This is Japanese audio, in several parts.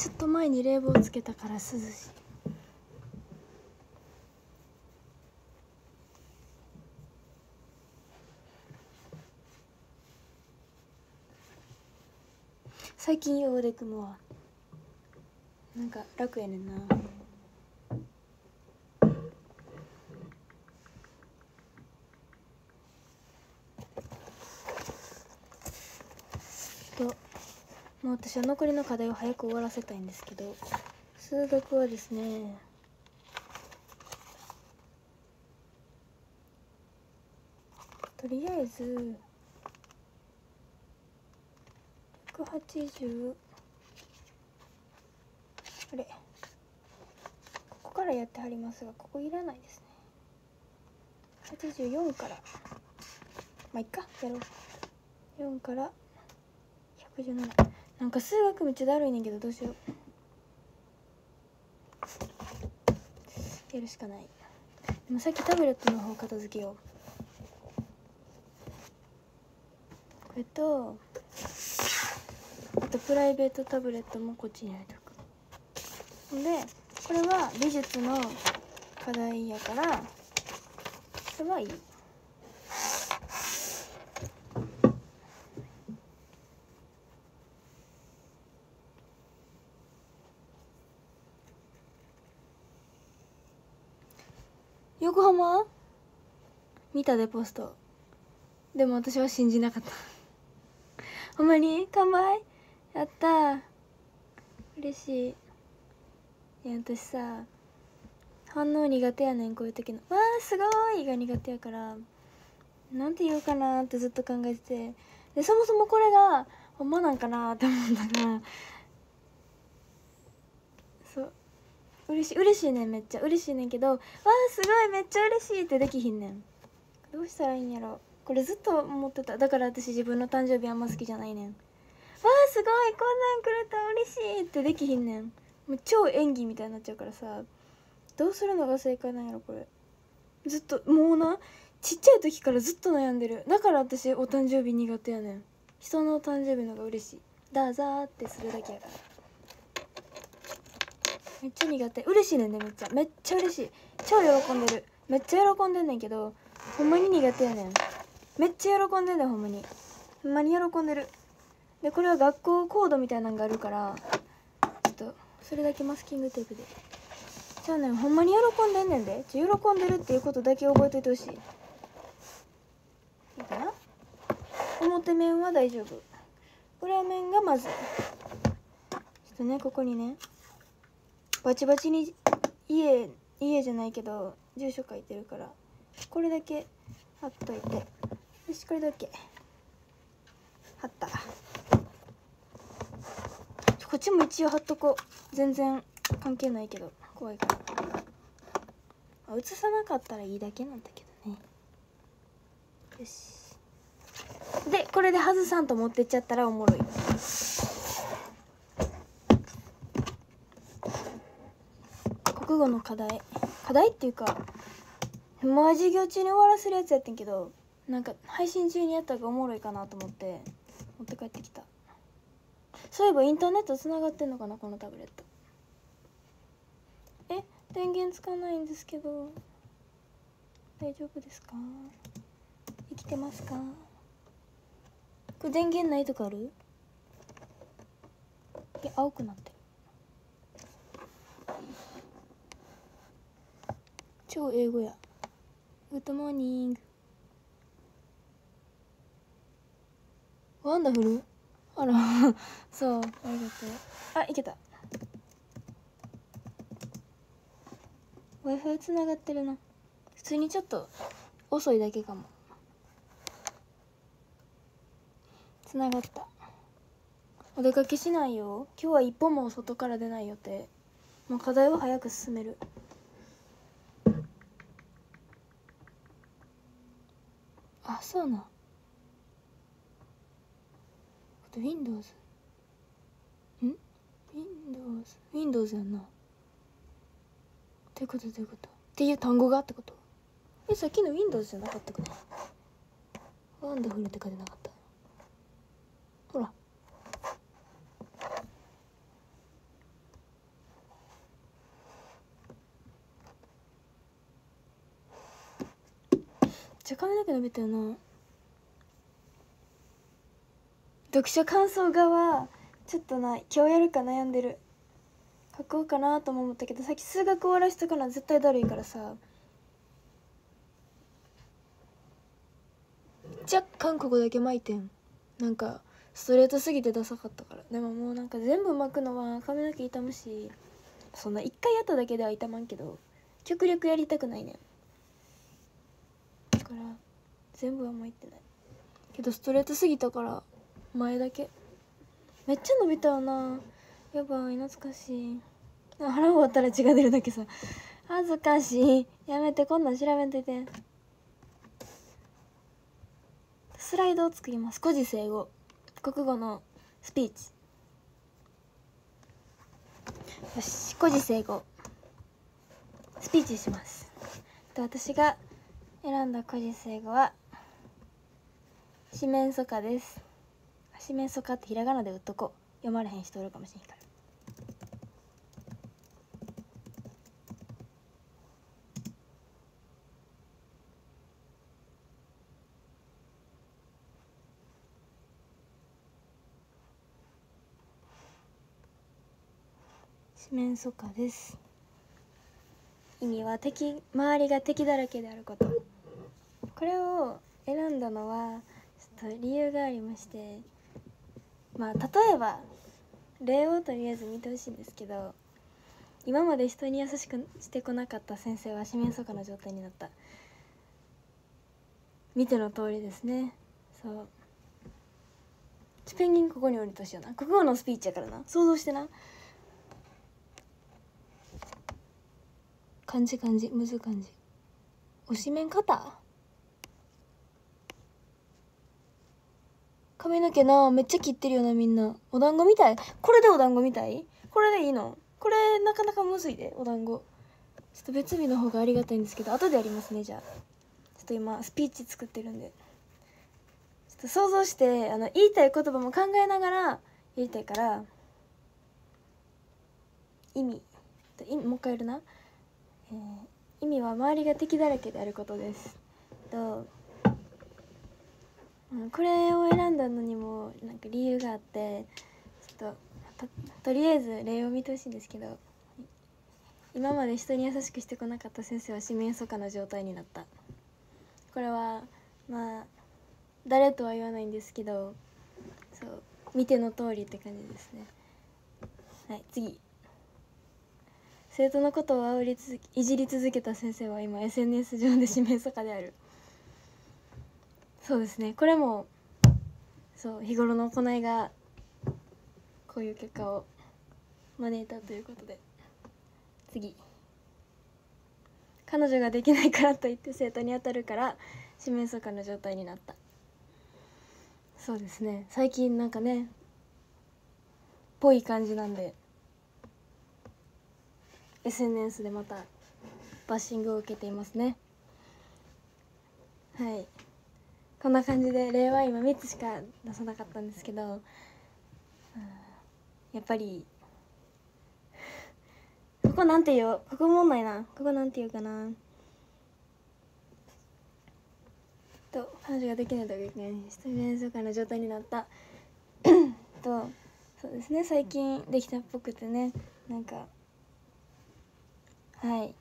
ちょっと前に冷房つけたから涼しい。最近ようでくむわなんか楽やねんな。私は残りの課題を早く終わらせたいんですけど数学はですねとりあえず180あれここからやってはりますがここいらないですね。84からまあいっかやろう。4から117なんか数学めっちゃだるいねんけどどうしよう。やるしかない。でもさっきタブレットの方片付けよう。これとあとプライベートタブレットもこっちに入れとく。でこれは美術の課題やからこれはいい。横浜？見たでポスト。でも私は信じなかった。ほんまに？完売やった。嬉しい。いや私さ反応苦手やねんこういう時の「わあすごい!」が苦手やからなんて言おうかなってずっと考えてて。でそもそもこれがほんまなんかなって思ったからそう嬉しい嬉しいねめっちゃ。嬉しいねんけど「わあすごいめっちゃ嬉しい!」ってできひんねん。どうしたらいいんやろ。これずっと思ってた。だから私自分の誕生日あんま好きじゃないねん。わあすごいこんなんくれた嬉しいってできひんねん。もう超演技みたいになっちゃうからさ。どうするのが正解なんやろこれ。ずっともうなちっちゃい時からずっと悩んでる。だから私お誕生日苦手やねん。人のお誕生日のが嬉しい。ダーザーってするだけやから。めっちゃ苦手。嬉しいねんねめっちゃ。めっちゃ嬉しい。超喜んでる。めっちゃ喜んでんねんけどほんまに苦手やねん。めっちゃ喜んでんねんほんまに。ほんまに喜んでる。でこれは学校コードみたいなのがあるからちょっとそれだけマスキングテープで。じゃあねほんまに喜んでんねんで。ちょ喜んでるっていうことだけ覚えといてほしい。いいかな？表面は大丈夫。裏面がまず。ちょっとねここにね。バチバチに家家じゃないけど住所書いてるからこれだけ貼っといてよしこれだけ貼った。こっちも一応貼っとこう。全然関係ないけど怖いから。あ映さなかったらいいだけなんだけどね。よし。でこれで外さんと持ってっちゃったらおもろい。国語の課題。課題っていうかまあ授業中に終わらせるやつやってんけどなんか配信中にやった方がおもろいかなと思って持って帰ってきた。そういえばインターネットつながってんのかなこのタブレット。え電源つかないんですけど大丈夫ですか？生きてますか？これ電源ないとかある？いや青くなってる。超英語や。 Good morning wonderful あら。そうありがとう。あいけた。w i f i つながってるな。普通にちょっと遅いだけかも。つながった。お出かけしないよ。今日は一歩も外から出ない予定。もう課題を早く進めるあそうな。あと Windows ん？Windows Windows やんな。ってことどういうこと？っていう単語があってこと？えさっきの Windows じゃなかったかな？ワンダフルって書いてなかったほらちゃ髪の毛伸びたよな。読書感想画はちょっとな今日やるか悩んでる。書こうかなと思ったけどさっき数学終わらしとかな絶対だるいからさ。若干ここだけ巻いてん。なんかストレートすぎてダサかったから。でももうなんか全部巻くのは髪の毛傷むしそんな一回やっただけでは傷まんけど極力やりたくないねん。から全部は巻いてない。けどストレートすぎたから前だけ。めっちゃ伸びたよな。やばい懐かしい。腹終わったら血が出るだけさ。恥ずかしい。やめてこんなん調べんといて。スライドを作ります。古事成語国語のスピーチ。よし。古事成語スピーチします。私が選んだ古事成語は四面楚歌です。四面楚歌ってひらがなで打っとこ。う読まれへん人おるかもしれんから。四面楚歌です。意味は敵周りが敵だらけであること。これを選んだのはちょっと理由がありましてまあ例えば例をとりあえず見てほしいんですけど今まで人に優しくしてこなかった先生は四面楚歌の状態になった。見ての通りですね。そう。ペンギンここにおるとしような。国語のスピーチやからな。想像してな。漢字漢字むず漢字おしめん肩髪の毛なめっちゃ切ってるよなみんな。お団子みたい？これでお団子みたい？これでいいの？これなかなかむずいでお団子。ちょっと別日の方がありがたいんですけど後でやりますねじゃあ。ちょっと今スピーチ作ってるんで。ちょっと想像してあの言いたい言葉も考えながら言いたいから意味。もう一回やるな。えー、意味は周りが敵だらけであることです。と、これを選んだのにもなんか理由があってちょっととりあえず例を見てほしいんですけど今まで人に優しくしてこなかった先生は四面楚歌の状態になった。これはまあ誰とは言わないんですけどそう見ての通りって感じですね。はい次。生徒のことを煽り続いじり続けた先生は今 SNS 上で指名作家である。そうですね。これもそう日頃の行いがこういう結果を招いたということで次。彼女ができないからといって生徒に当たるから指名作家の状態になった。そうですね。最近なんかねぽい感じなんで SNS でまたバッシングを受けていますね。はい。こんな感じで例は今3つしか出さなかったんですけどやっぱりここなんて言うここもんなここなんて言うかな。と彼女ができないといけない一人連続の状態になった。とそうですね最近できたっぽくてねなんかはい。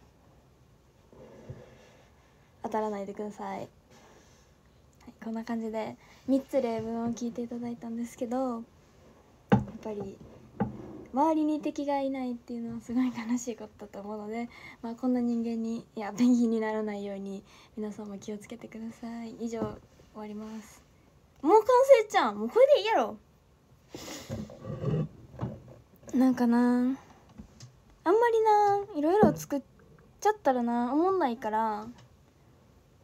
当たらないでくださ、い、こんな感じで3つ例文を聞いていただいたんですけどやっぱり周りに敵がいないっていうのはすごい悲しいことだと思うので、まあ、こんな人間にいやペンギンにならないように皆さんも気をつけてください。以上終わります。もう完成じゃん。もうこれでいいやろ。なんかな。あんまりな。いろいろ作っちゃったらな。思んないから。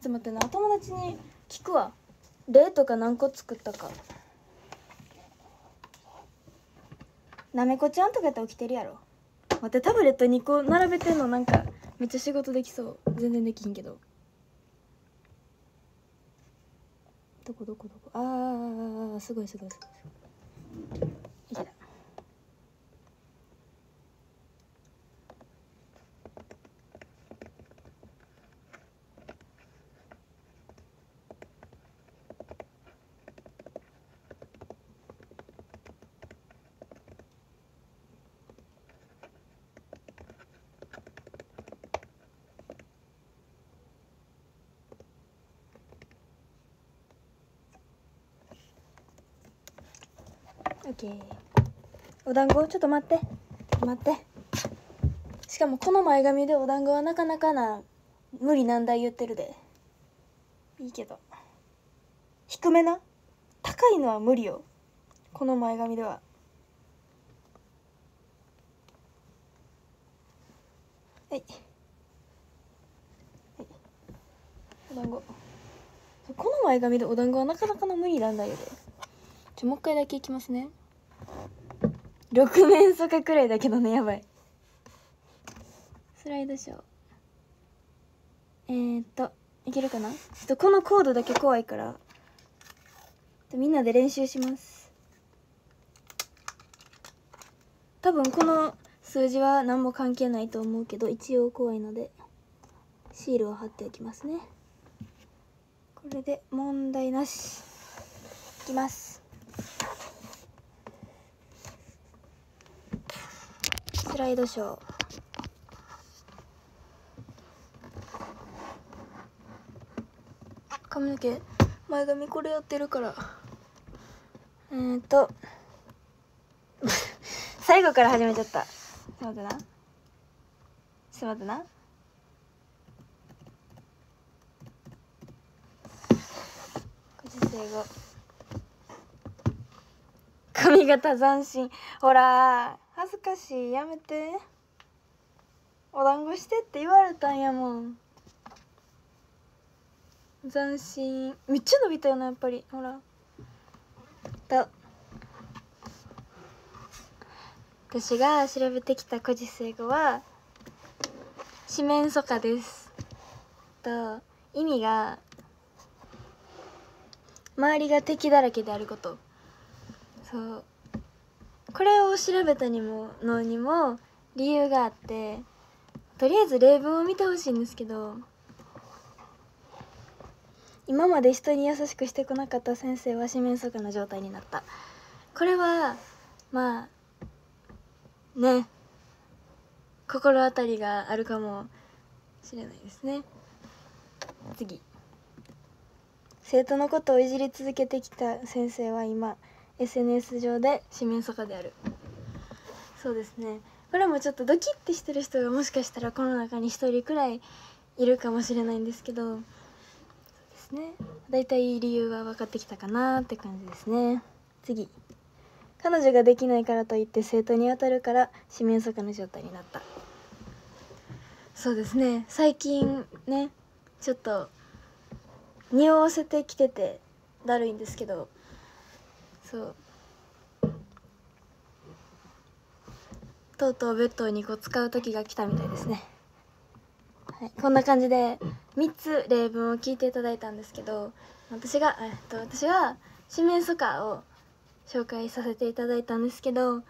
ちょっと待ってな。お友達に聞くわ。例とか何個作ったか。なめこちゃんとかやったら起きてるやろ。待ってタブレット2個並べてんのなんかめっちゃ仕事できそう。全然できんけどどこどこどこ。ああすごいすごいすごいすごい。オッケーお団子ちょっと待って。待って。しかもこの前髪でお団子はなかなかな無理難題言ってるで。いいけど。低めな？高いのは無理よ。この前髪では。はい、はい、お団子。この前髪でお団子はなかなかの無理なんだよでちょもう一回だけいきますね。6面そかくらいだけどねやばい。スライドショー。えー、っといけるかな？ちょっとこのコードだけ怖いから。みんなで練習します。多分この数字は何も関係ないと思うけど一応怖いのでシールを貼っておきますね。これで問題なし。いきます。スライドショー。髪の毛前髪これやってるから。えー、っと。最後から始めちゃった。ちょっと待ってな。ちょっと待ってな。ご時世後。髪型斬新。ほら恥ずかしい。やめて。お団子してって言われたんやもん。斬新。めっちゃ伸びたよなやっぱり。ほら。と私が調べてきた古事成語は四面楚歌です。と意味が周りが敵だらけであること。そう。これを調べたにものにも理由があってとりあえず例文を見てほしいんですけど今まで人に優しくしてこなかった先生は四面楚歌の状態になった。これはまあね心当たりがあるかもしれないですね。次。生徒のことをいじり続けてきた先生は今 SNS 上で四面楚歌である。そうですね。これもちょっとドキッてしてる人がもしかしたらこの中に1人くらいいるかもしれないんですけど。そうですね。だいたい理由は分かってきたかなって感じですね。次。彼女ができないからといって生徒に当たるから四面楚歌の状態になった。そうですね。最近ねちょっと匂わせてきててだるいんですけど。そう。とうとうベッドを2個使う時が来たみたいですね。はい、こんな感じで3つ例文を聞いていただいたんですけど私が、えっと、私は四面楚歌を紹介させていただいたんですけど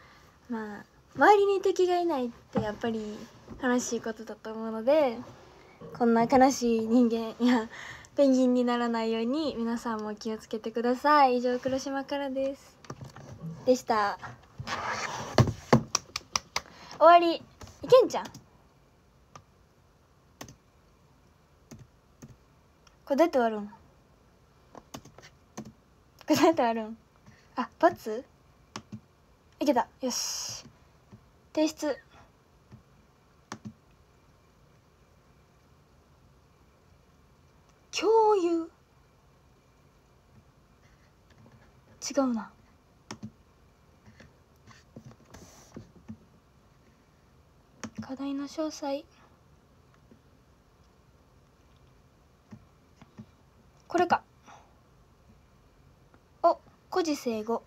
まあ周りに敵がいないってやっぱり悲しいことだと思うのでこんな悲しい人間やペンギンにならないように皆さんも気をつけてください。以上黒島からです。でした。終わり。いけんちゃん。これどうやって終わるん？これどうやって終わるん？あバツ？いけた。よし。提出。共有。違うな。課題の詳細。これか。お古事成語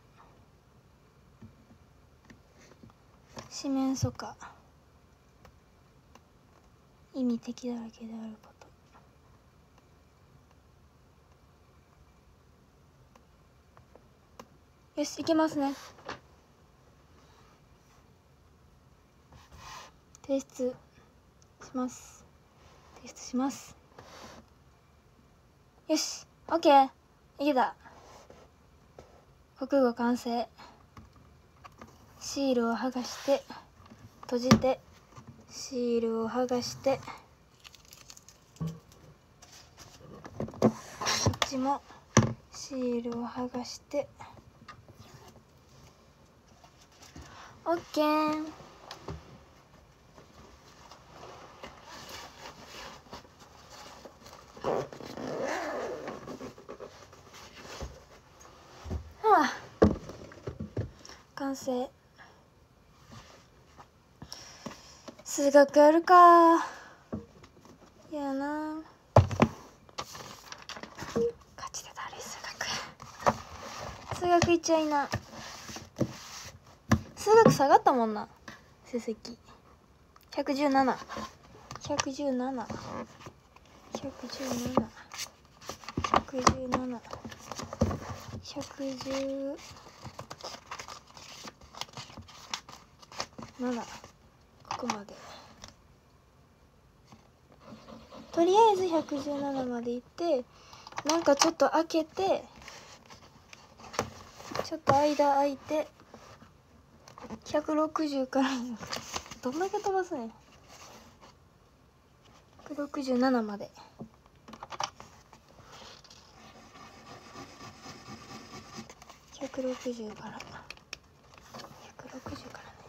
四面楚歌。意味的だらけであること。よしいけますね。提出します。提出します。よしオッケー。いけた。国語完成。シールを剥がして閉じてシールを剥がして。こっちもシールを剥がして。オッケーはあ。完成。数学やるか。いやな。ガチでだるい数学。数学いっちゃいな。数学下がったもんな成績117 117 117 117 117 7ここまでとりあえず117まで行ってなんかちょっと開けてちょっと間空いて160からどんだけ飛ばすねん。167まで。160から。160からね。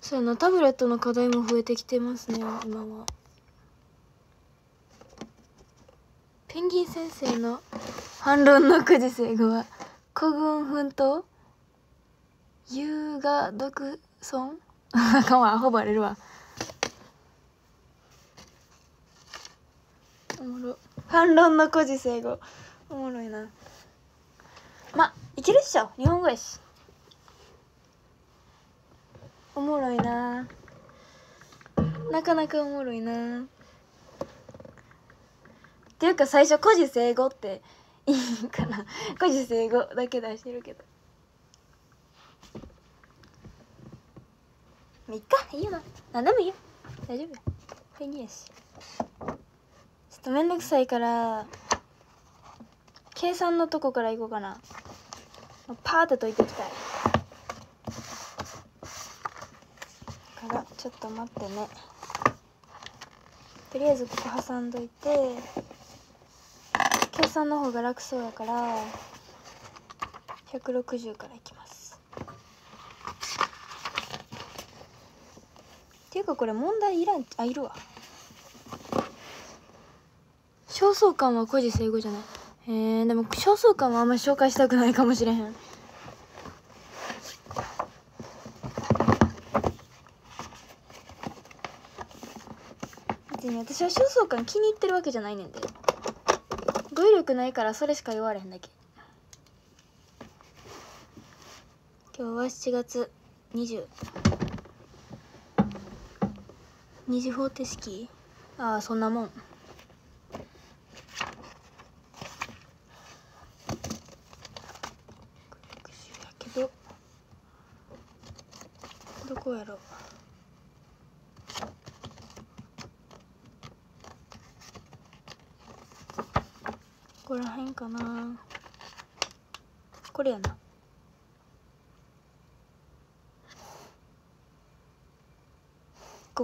そうやなタブレットの課題も増えてきてますね今はペンギン先生の反論のくじ生語は孤軍奮闘優雅独尊？あかんわアホバレるわ。おもろ。反論の孤児生語おもろいな。まいけるっしょ。日本語やし。おもろいな。なかなかおもろいな。っていうか最初孤児生語っていいかな。孤児生語 だけ出してるけど。いっかいいよ。な何でもいいよ。大丈夫よペンギンやし。ちょっとめんどくさいから計算のとこからいこうかな。パーって解いていきたい。からちょっと待ってね。とりあえずここ挟んどいて。計算の方が楽そうやから160からいきます。っていうかこれ問題いらんあいるわ。焦燥感は孤児生語じゃない。えー、でも焦燥感はあんまり紹介したくないかもしれへん。別に私は焦燥感気に入ってるわけじゃないねんで。体力ないからそれしか言われへんだけ。今日は7月20二次方程式？ああそんなもん60やけどどこやろここらへんかなこれやな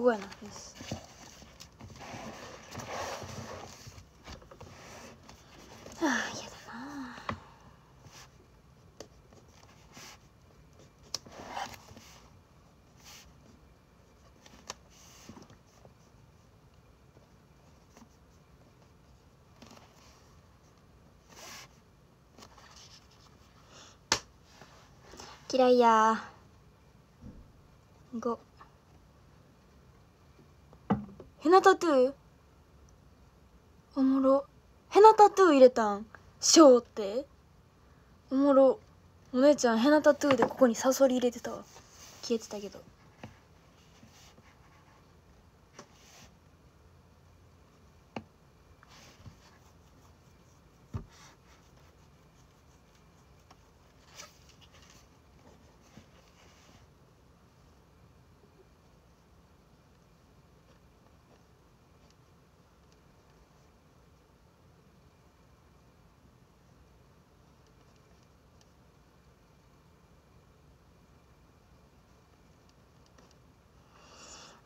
ここやなよしああ嫌だな嫌いや5なタトゥー。おもろ。ヘナタトゥー入れたん？ショーって？おもろ。お姉ちゃんヘナタトゥーでここにサソリ入れてたわ。消えてたけどね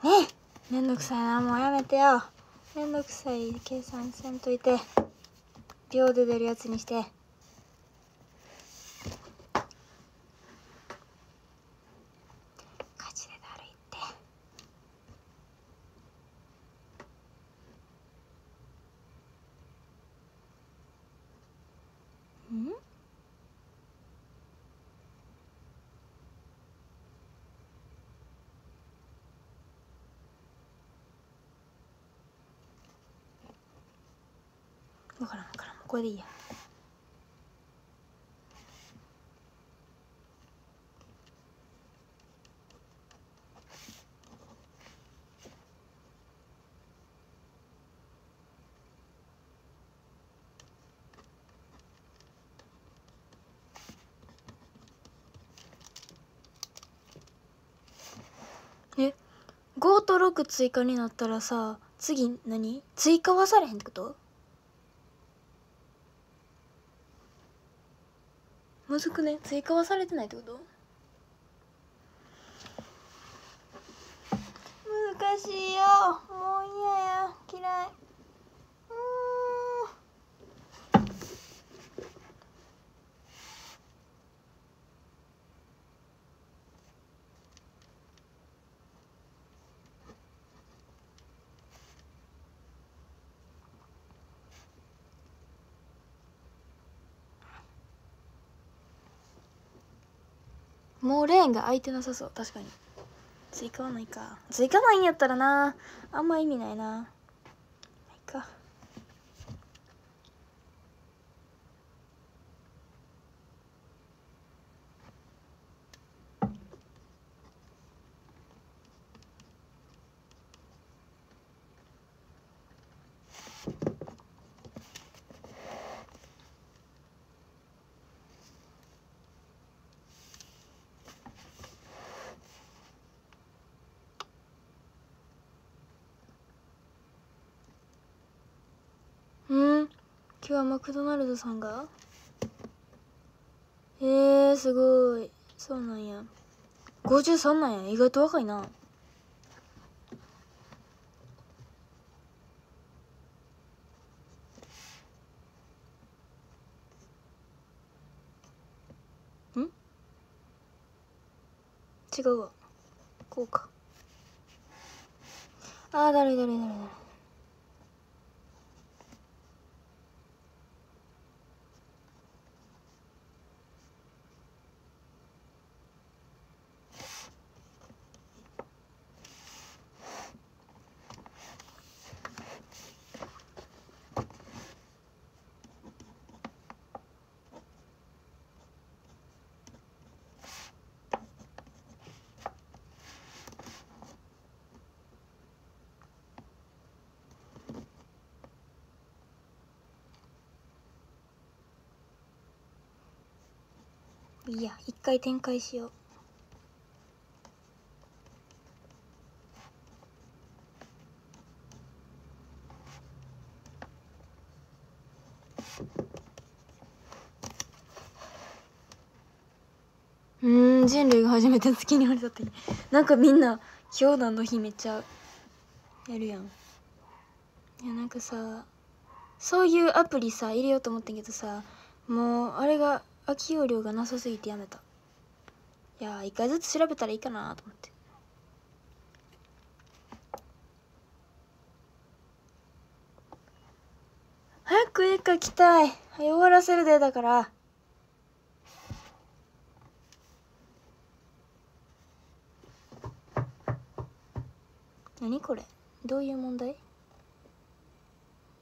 えめんどくさいな。もうやめてよ。めんどくさい計算せんといて。秒で出るやつにしてガチでだるいってん分からん分からん。これでいいや。え？5と6追加になったらさ次何？追加はされへんってこと？むずくね？追加はされてないってこと？難しいよ。もう嫌や。嫌い。もうレーンが空いてなさそう。確かに。追加はないか。追加ないんやったらな。あんま意味ないな。ないかうん今日はマクドナルドさんが？えー、すごい。そうなんや。53なんや。意外と若いな。違うわ。こうか。あーだるいだるいだるいだるい回展開しよう。うん人類が初めて月に降り立った日なんかみんな氷山の日めっちゃやるやん。いやなんかさそういうアプリさ入れようと思ってんけどさもうあれが空き容量がなさすぎてやめた。いや一回ずつ調べたらいいかなと思って。早く絵描きたい。はい終わらせるでだから。何これ？どういう問題？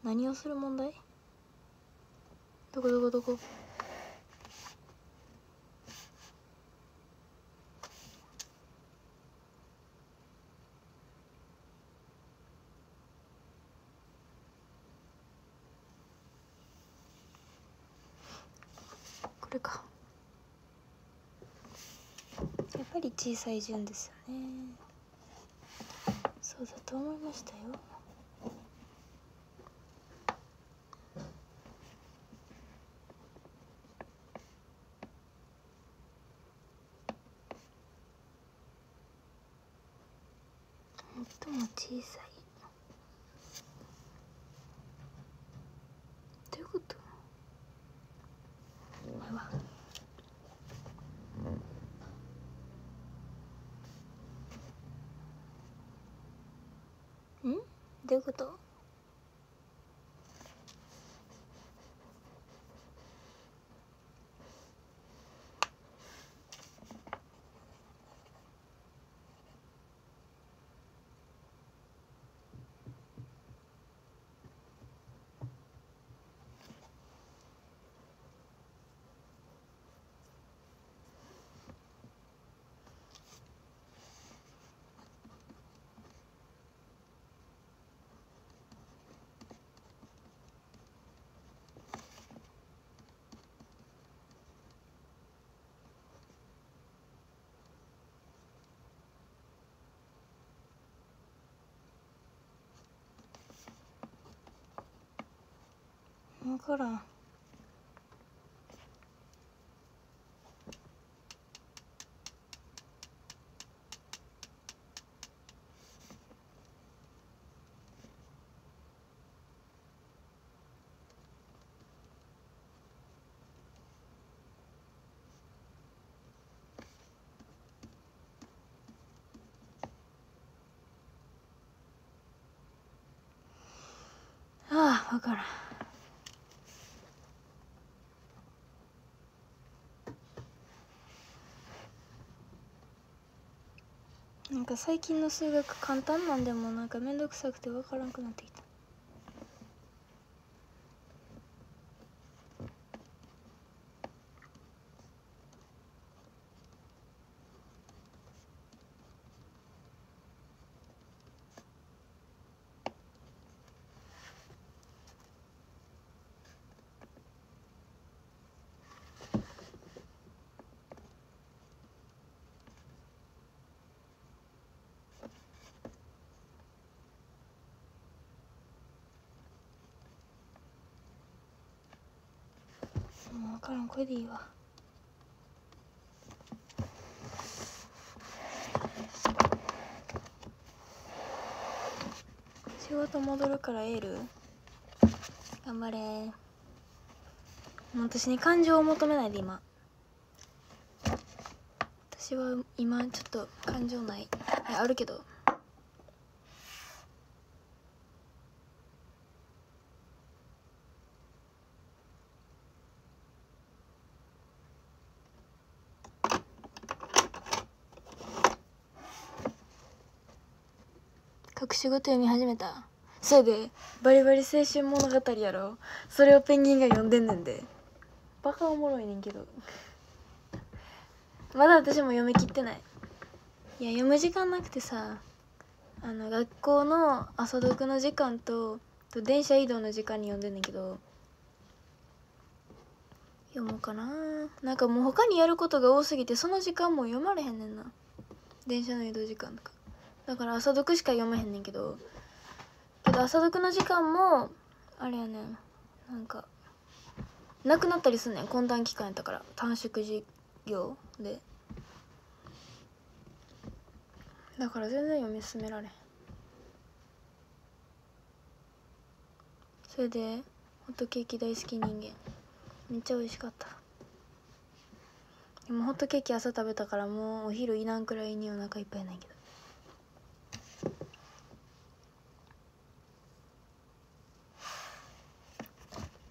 何をする問題？どこどこどこ？これか。やっぱり小さい順ですよね。そうだと思いましたよ最も小さいどういうことどういうこと？分からんああ分か最近の数学簡単なんでもなんかめんどくさくて分からんくなってきた。もう分からんこれでいいわ。仕事戻るからエール？頑張れ。もう私に感情を求めないで今。私は今ちょっと感情ない。いあるけど。隠し事読み始めた。それで。バリバリ青春物語やろ。それをペンギンが読んでんねんで。バカおもろいねんけど。まだ私も読み切ってない。いや読む時間なくてさあの学校の朝読の時間とと電車移動の時間に読んでんねんけど読もうかな。なんかもう他にやることが多すぎてその時間も読まれへんねんな。電車の移動時間とかだから朝読しか読めへんねんけど。けど朝読の時間もあれやねん。なんかなくなったりすんねん。懇談期間やったから。短縮授業で。だから全然読み進められへん。それでホットケーキ大好き人間。めっちゃ美味しかった。でもホットケーキ朝食べたからもうお昼いらんくらいにお腹いっぱいないけど。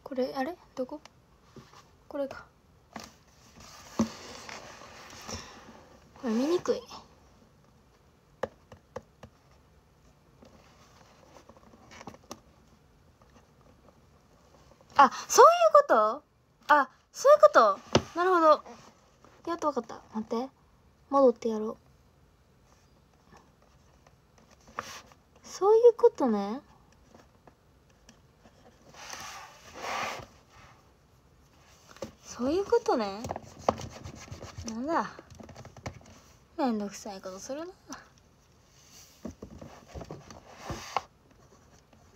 これあれ？どこ？これか。これ見にくい。あそういうこと？あそういうこと？なるほど。やっと分かった。待って。戻ってやろう。そういうことね。そういうことね。なんだ。めんどくさいことするな。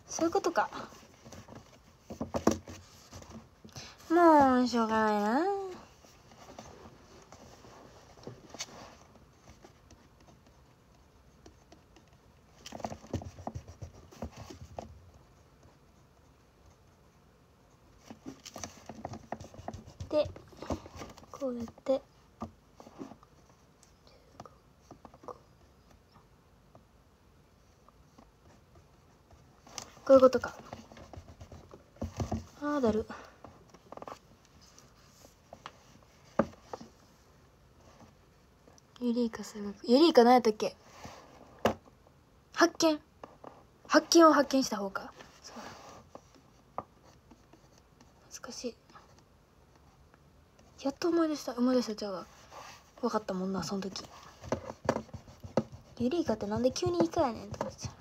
そういうことか。もうしょうがないなでこうやって。こういうことか。あーだるユリイカ数学。ユリイカ何やったっけ？発見。発見を発見した方か。そう懐かしい。やっと思い出した思い出したちゃうわ。分かったもんなその時。ユリイカってなんで急にイカやねんって思ってた。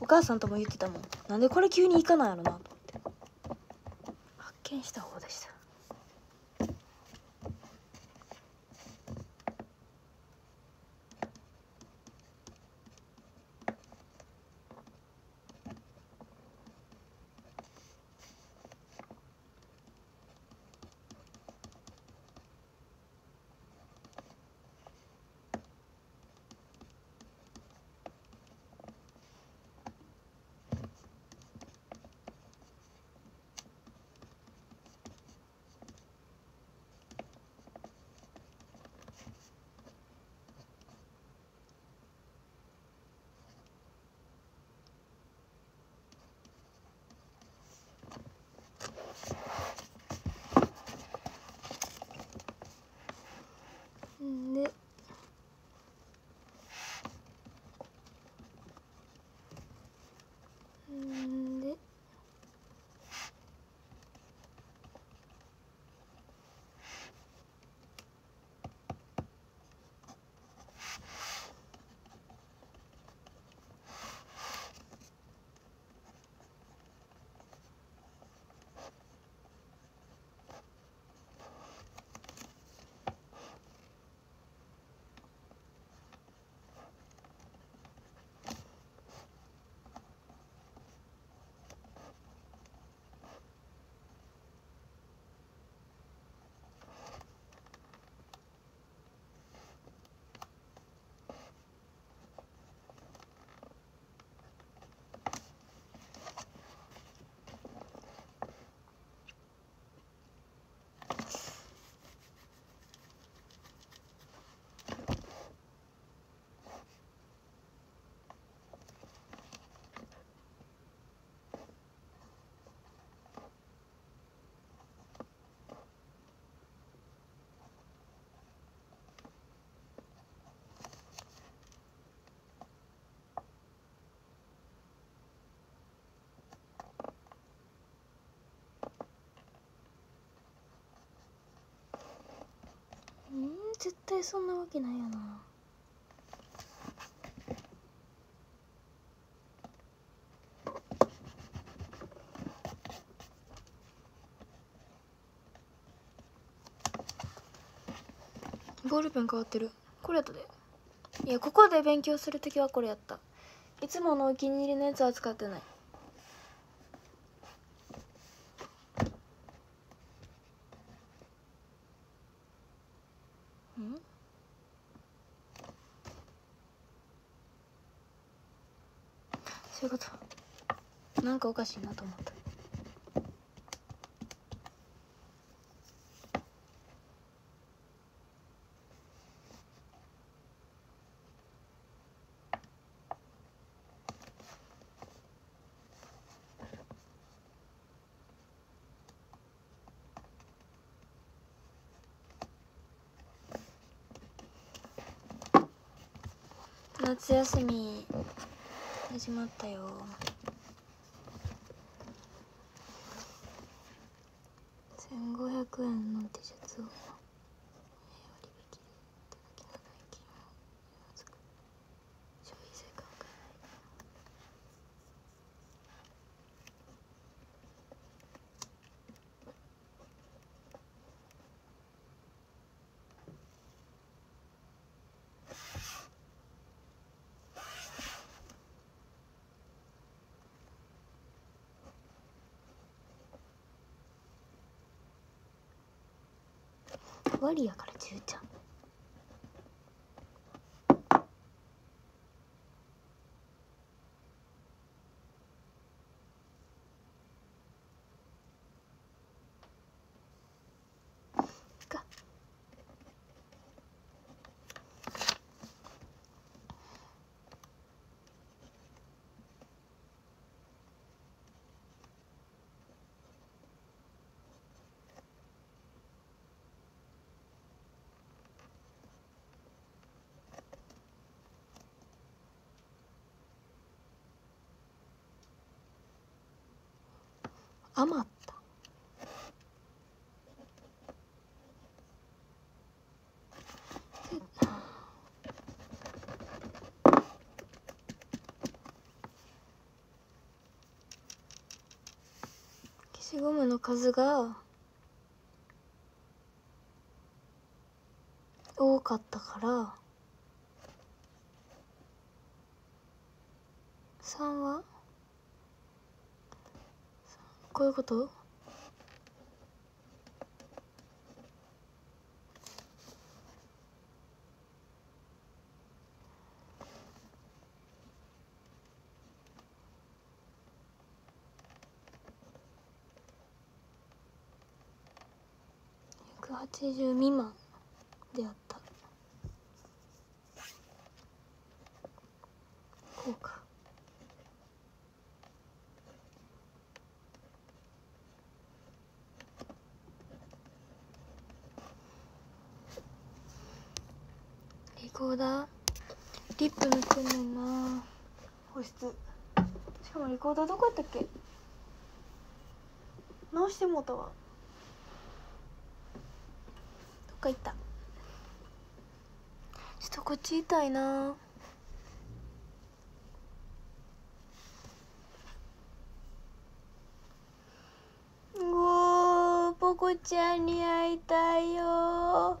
お母さんとも言ってたもん。なんでこれ急にイカなんやろなと思って。発見した方対そんなわけないよな。ボールペン変わってる。これやったで。いやここで勉強する時はこれやった。いつものお気に入りのやつは使ってないんそういうことなんかおかしいなと思った。夏休み始まったよ1500円の T シャツを割引でいただきの代金を消費税関係割やから10ちゃん。余った。消しゴムの数が多かったから3はこういうこと？180未満であったこうかリコーダーリップ塗ってんねんな。保湿。しかもリコーダーどこやったっけ？直してもうたわ。どっか行った。ちょっとこっち痛いな。うおーポコちゃんに会いたいよ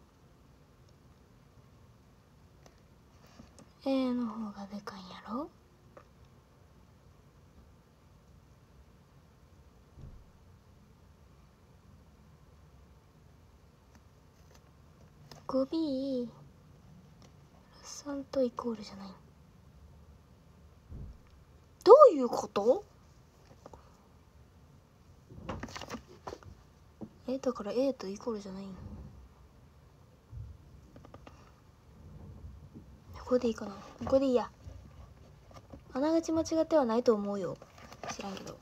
A の方がでかいんやろ？5 B 3とイコールじゃない。どういうこと？えだから A とイコールじゃないん？ここでいいかな。ここでいいや。あながち間違ってはないと思うよ。知らんけど。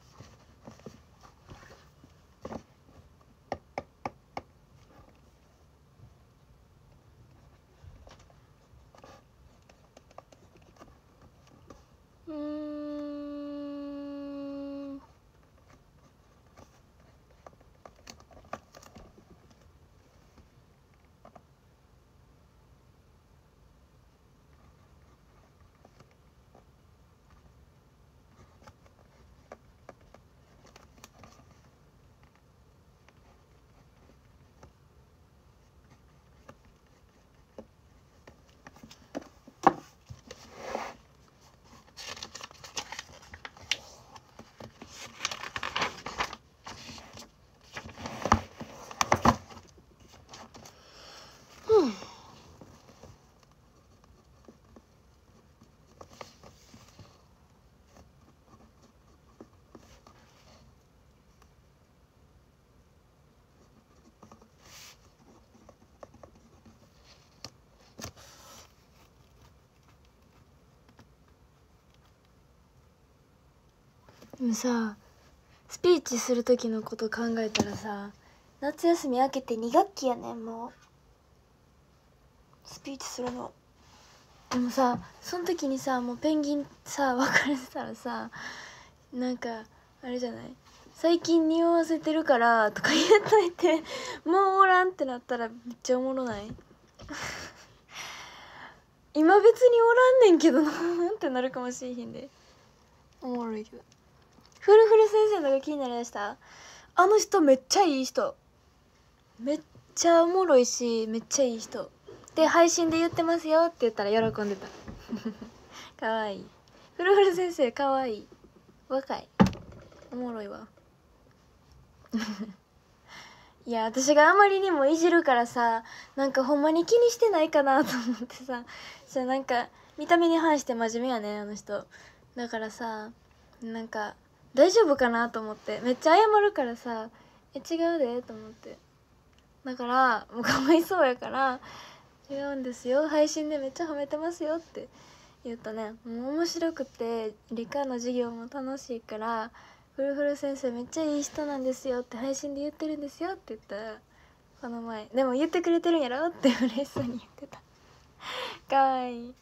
もさスピーチする時のこと考えたらさ夏休み明けて2学期やねんもう。スピーチするの。でもさその時にさもうペンギンさ別れてたらさなんかあれじゃない？最近匂わせてるからとか言っといてもうおらんってなったらめっちゃおもろない？今別におらんねんけどなってなるかもしれへんで。おもろいけど。フルフル先生のが気になりだした？あの人めっちゃいい人。めっちゃおもろいしめっちゃいい人。で配信で言ってますよって言ったら喜んでた。かわいい。フルフル先生かわいい。若い。おもろいわ。いや私があまりにもいじるからさなんかほんまに気にしてないかなと思ってさじゃなんか見た目に反して真面目やねあの人。だからさなんか大丈夫かなと思って。めっちゃ謝るからさ「え違うで」と思って。だからもうかわいそうやから「違うんですよ。配信でめっちゃ褒めてますよ」って言うとねもう面白くて理科の授業も楽しいから「フルフル先生めっちゃいい人なんですよ」って配信で言ってるんですよって言ったらこの前「でも言ってくれてるんやろ?」って嬉しそうに言ってた。かわいい。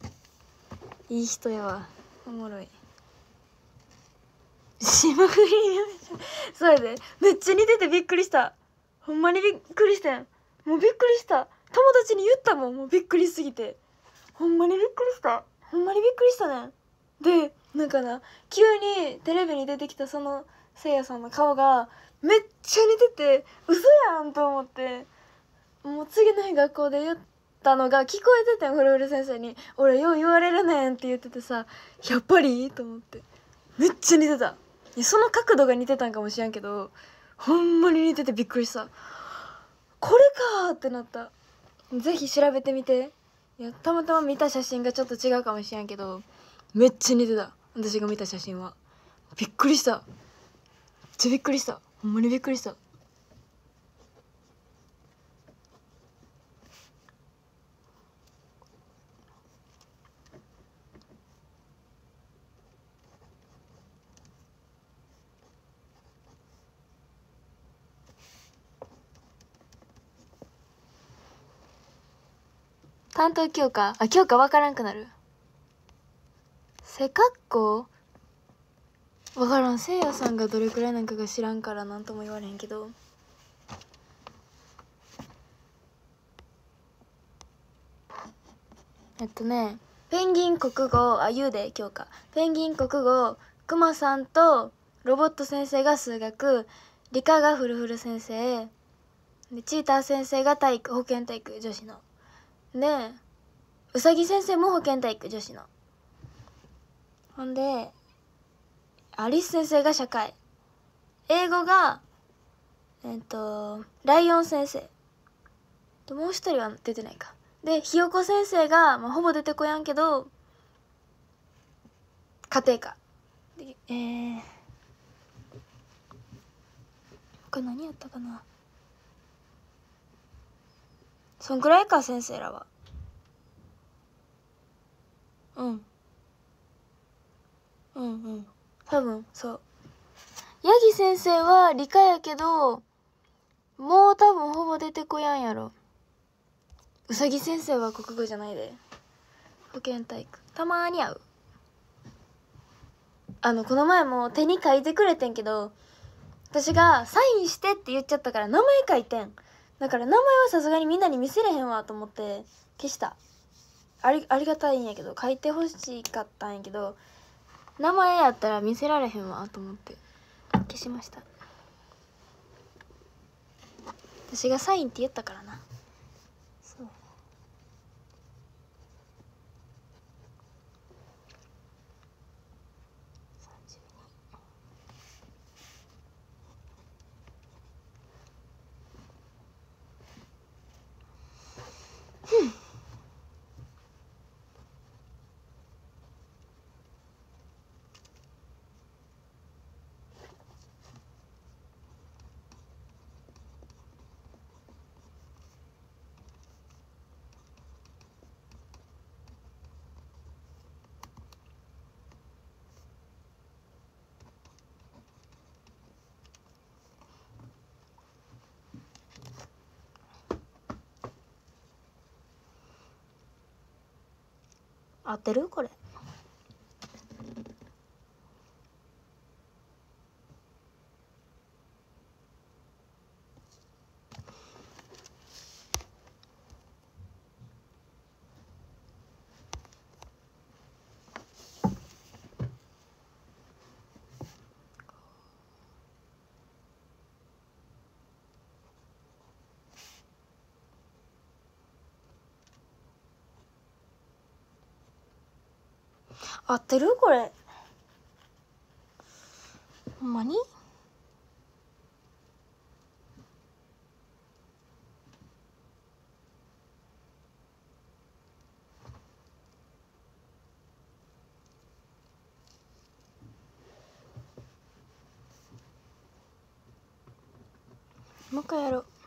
いい人やわ。おもろい。霜降りそうやで。めっちゃ似ててびっくりした。ほんまにびっくりしてん。もうびっくりした。友達に言ったもん。もうびっくりすぎて。ほんまにびっくりした？ほんまにびっくりしたねでなんかな急にテレビに出てきたそのせいやさんの顔がめっちゃ似てて嘘やんと思って。もう次の日学校で言ったのが聞こえててんフルフル先生に「俺よう言われるねん」って言っててさ「やっぱり?」と思って。めっちゃ似てたいやその角度が似てたんかもしれんけどほんまに似ててびっくりした。これかーってなった。ぜひ調べてみて。いやたまたま見た写真がちょっと違うかもしれんけどめっちゃ似てた。私が見た写真は。びっくりした。めっちゃびっくりした。ほんまにびっくりした。担当教科？あ教科わからんくなる。背格好？わからん。せいやさんがどれくらいなんかが知らんからなんとも言われへんけど。えっとねペンギン国語あ言うで教科。ペンギン国語くまさんとロボット先生が数学。理科がフルフル先生。でチーター先生が体育保健体育女子の。でうさぎ先生も保健体育女子の。ほんでアリス先生が社会。英語がえっ、とライオン先生。でもう一人は出てないか。でひよこ先生が、まあ、ほぼ出てこやんけど家庭科。でえー、他何やったかな。そんくらいか先生らは。うん。うんうん。多分そう。ヤギ先生は理科やけどもう多分ほぼ出てこやんやろ。うさぎ先生は国語じゃないで。保健体育。たまに会う。あのこの前も手に書いてくれてんけど私がサインしてって言っちゃったから名前書いてん。だから名前はさすがにみんなに見せれへんわと思って消した。ありありがたいんやけど書いてほしかったんやけど名前やったら見せられへんわと思って消しました。私がサインって言ったからな。Hmm. 合ってる？これ。合ってる？これ。ほんまに？もう一回やろう。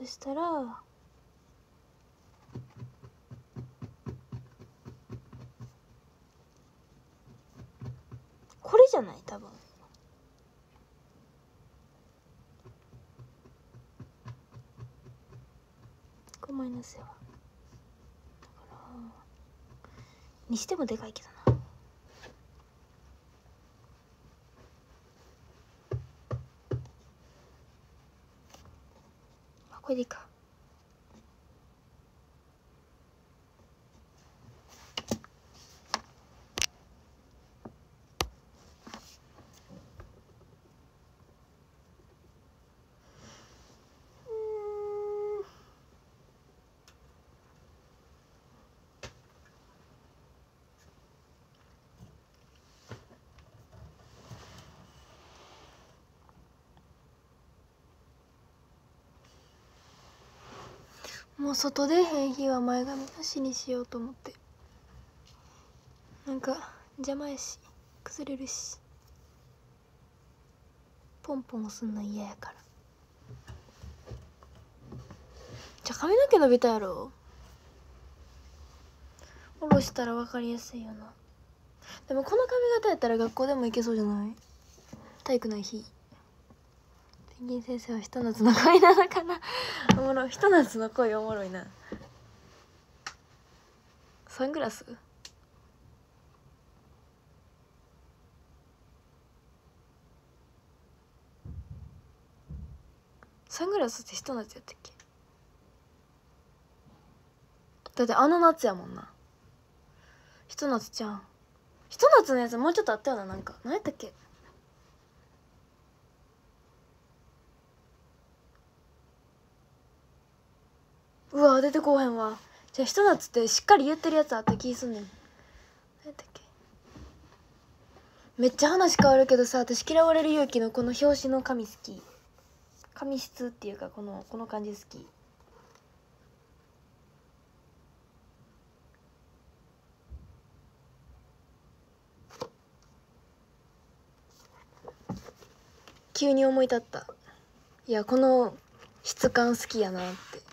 としたらこれじゃない？多分。こマイナスやわだからにしてもでかいけどな。あこれもう外出へん日は前髪なしにしようと思って。なんか邪魔やし崩れるし。ポンポンすんの嫌やから。じゃあ髪の毛伸びたやろ。下ろしたら分かりやすいよな。でもこの髪型やったら学校でも行けそうじゃない？体育ない日。ペンギン先生はひと夏の恋なのかな？おもろい。ひと夏の恋おもろいな。サングラス？サングラスってひと夏やったっけ？だってあの夏やもんな。ひと夏ちゃんひと夏のやつもうちょっとあったよななんか。何やったっけ？うわ出てこうへんわ。じゃあひと夏ってしっかり言ってるやつあった気すんねん。っっけ。めっちゃ話変わるけどさ私嫌われる勇気のこの表紙の紙好き。紙質っていうかこのこの感じ好き。急に思い立った。いやこの質感好きやなって。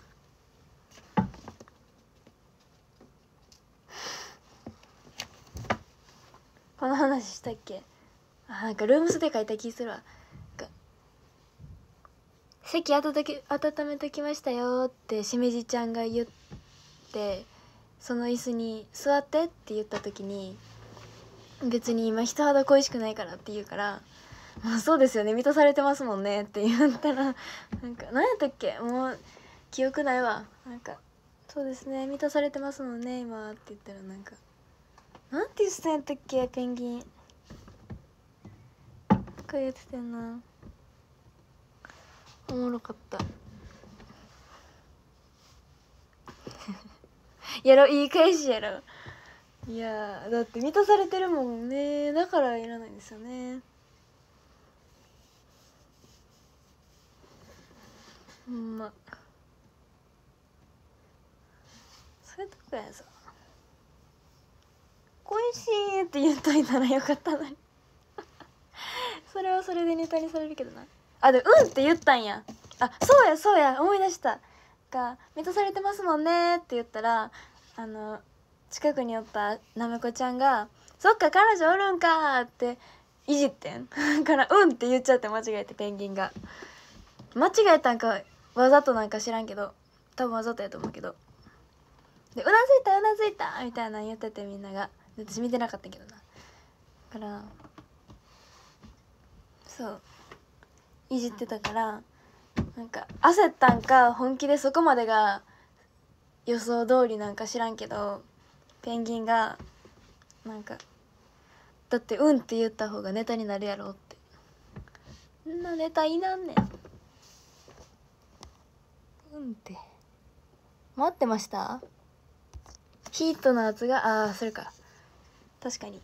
この話したっけ？あなんかルームスで書いた気するわ。席温け温めときましたよってしめじちゃんが言ってその椅子に座ってって言った時に別に今人肌恋しくないからって言うから「まあそうですよね。満たされてますもんね」って言ったらなんか何やったっけ？もう記憶ないわ。なんか「そうですね。満たされてますもんね今」って言ったらなんかなんて言ってたんやったっけペンギン。こうやってたよな。おもろかった。やろいい返しやろいやーだって満たされてるもんね。だからいらないんですよね。ほんま。そういうとこやぞ恋しいって言っといたらよかったのに。それはそれでネタにされるけどな。あでも「うん」って言ったんや。あそうやそうや。思い出した。が「満たされてますもんね」って言ったらあの近くにおったなめこちゃんが「そっか彼女おるんか」っていじってん。から「うん」って言っちゃって間違えてペンギンが。間違えたんかわざとなんか知らんけど。多分わざとやと思うけど。で「うなずいたうなずいた」みたいなの言っててみんなが。私見てなかったけどな。だからそう。いじってたからなんか焦ったんか本気でそこまでが予想通りなんか知らんけどペンギンがなんかだって「うん」って言った方がネタになるやろって。んなネタいらんねん。うんって。待ってました？ヒートのやつがああそれか確かに。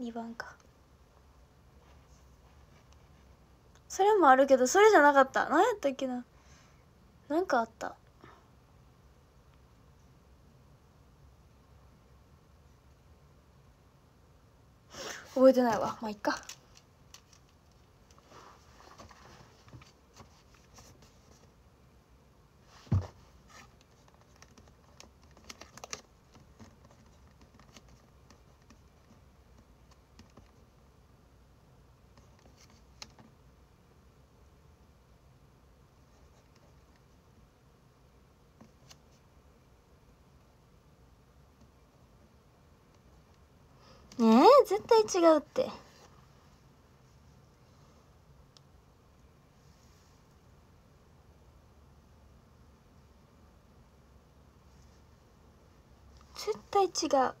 2番か。それもあるけどそれじゃなかった。何やったっけな。なんかあった。覚えてないわ。まあいっか。絶対違うって。絶対違う。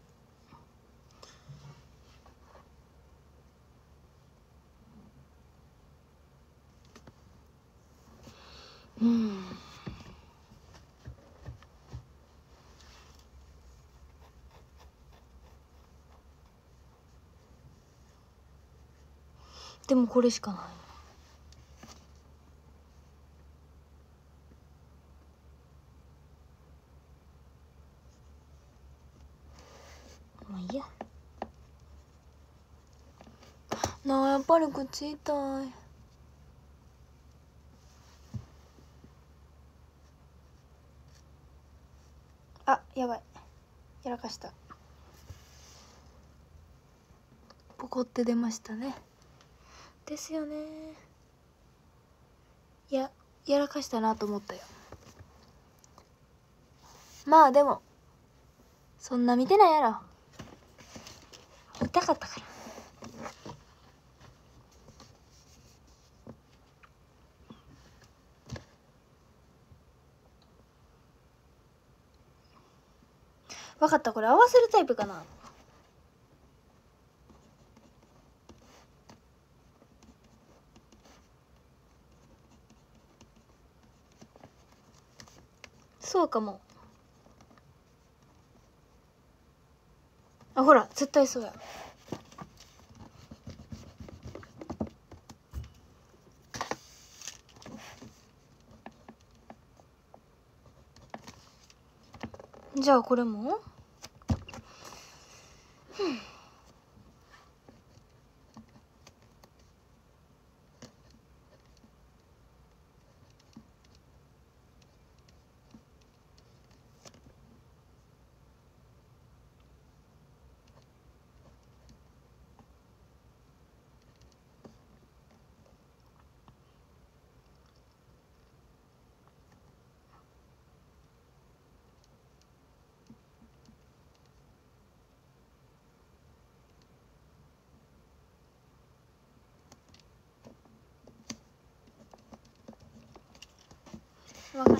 うん。でもこれしかない。まあいいや。なあやっぱり口痛い。あやばい。やらかした。ポコって出ましたね。ですよね。いややらかしたなと思ったよ。まあでもそんな見てないやろ。痛かったから。分かった。これ合わせるタイプかな？そうかも。あほら絶対そうや。じゃあこれも？わから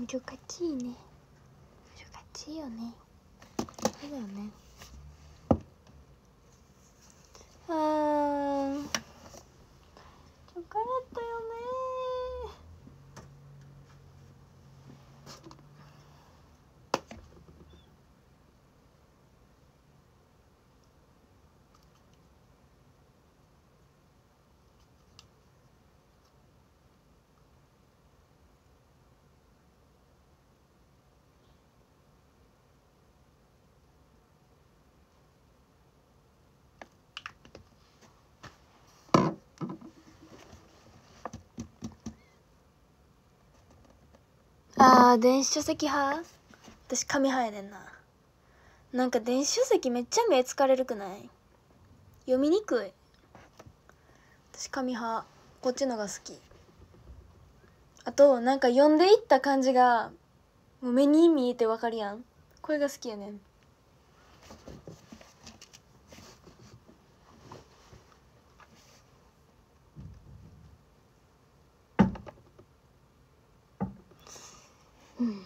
ん色がちいいね。色がちいよね。そうだよねあー疲れたよねあー電子書籍派？私紙派やねんな。なんか電子書籍めっちゃ目疲れるくない？読みにくい。私紙派こっちのが好き。あとなんか読んでいった感じがもう目に見えてわかるやん。これが好きやねん。うん。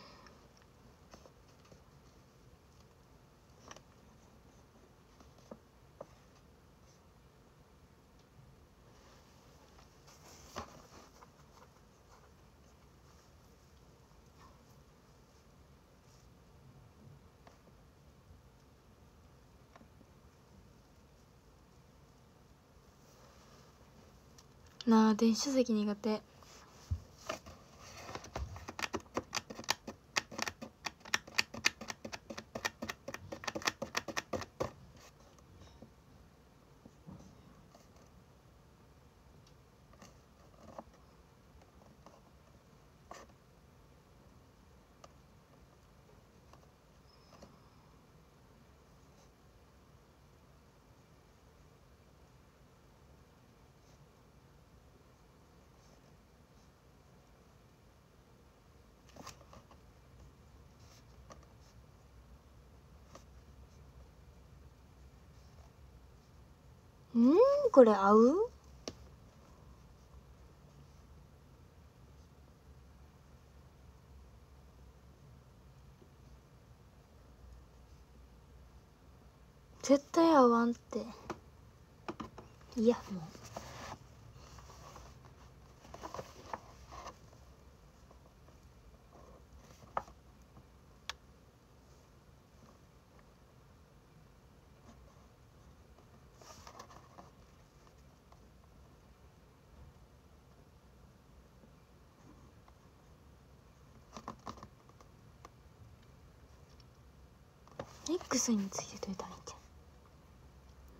なあ電子書籍苦手。これ合う？絶対合わんって。いやもう。X についてといたらいいんじゃ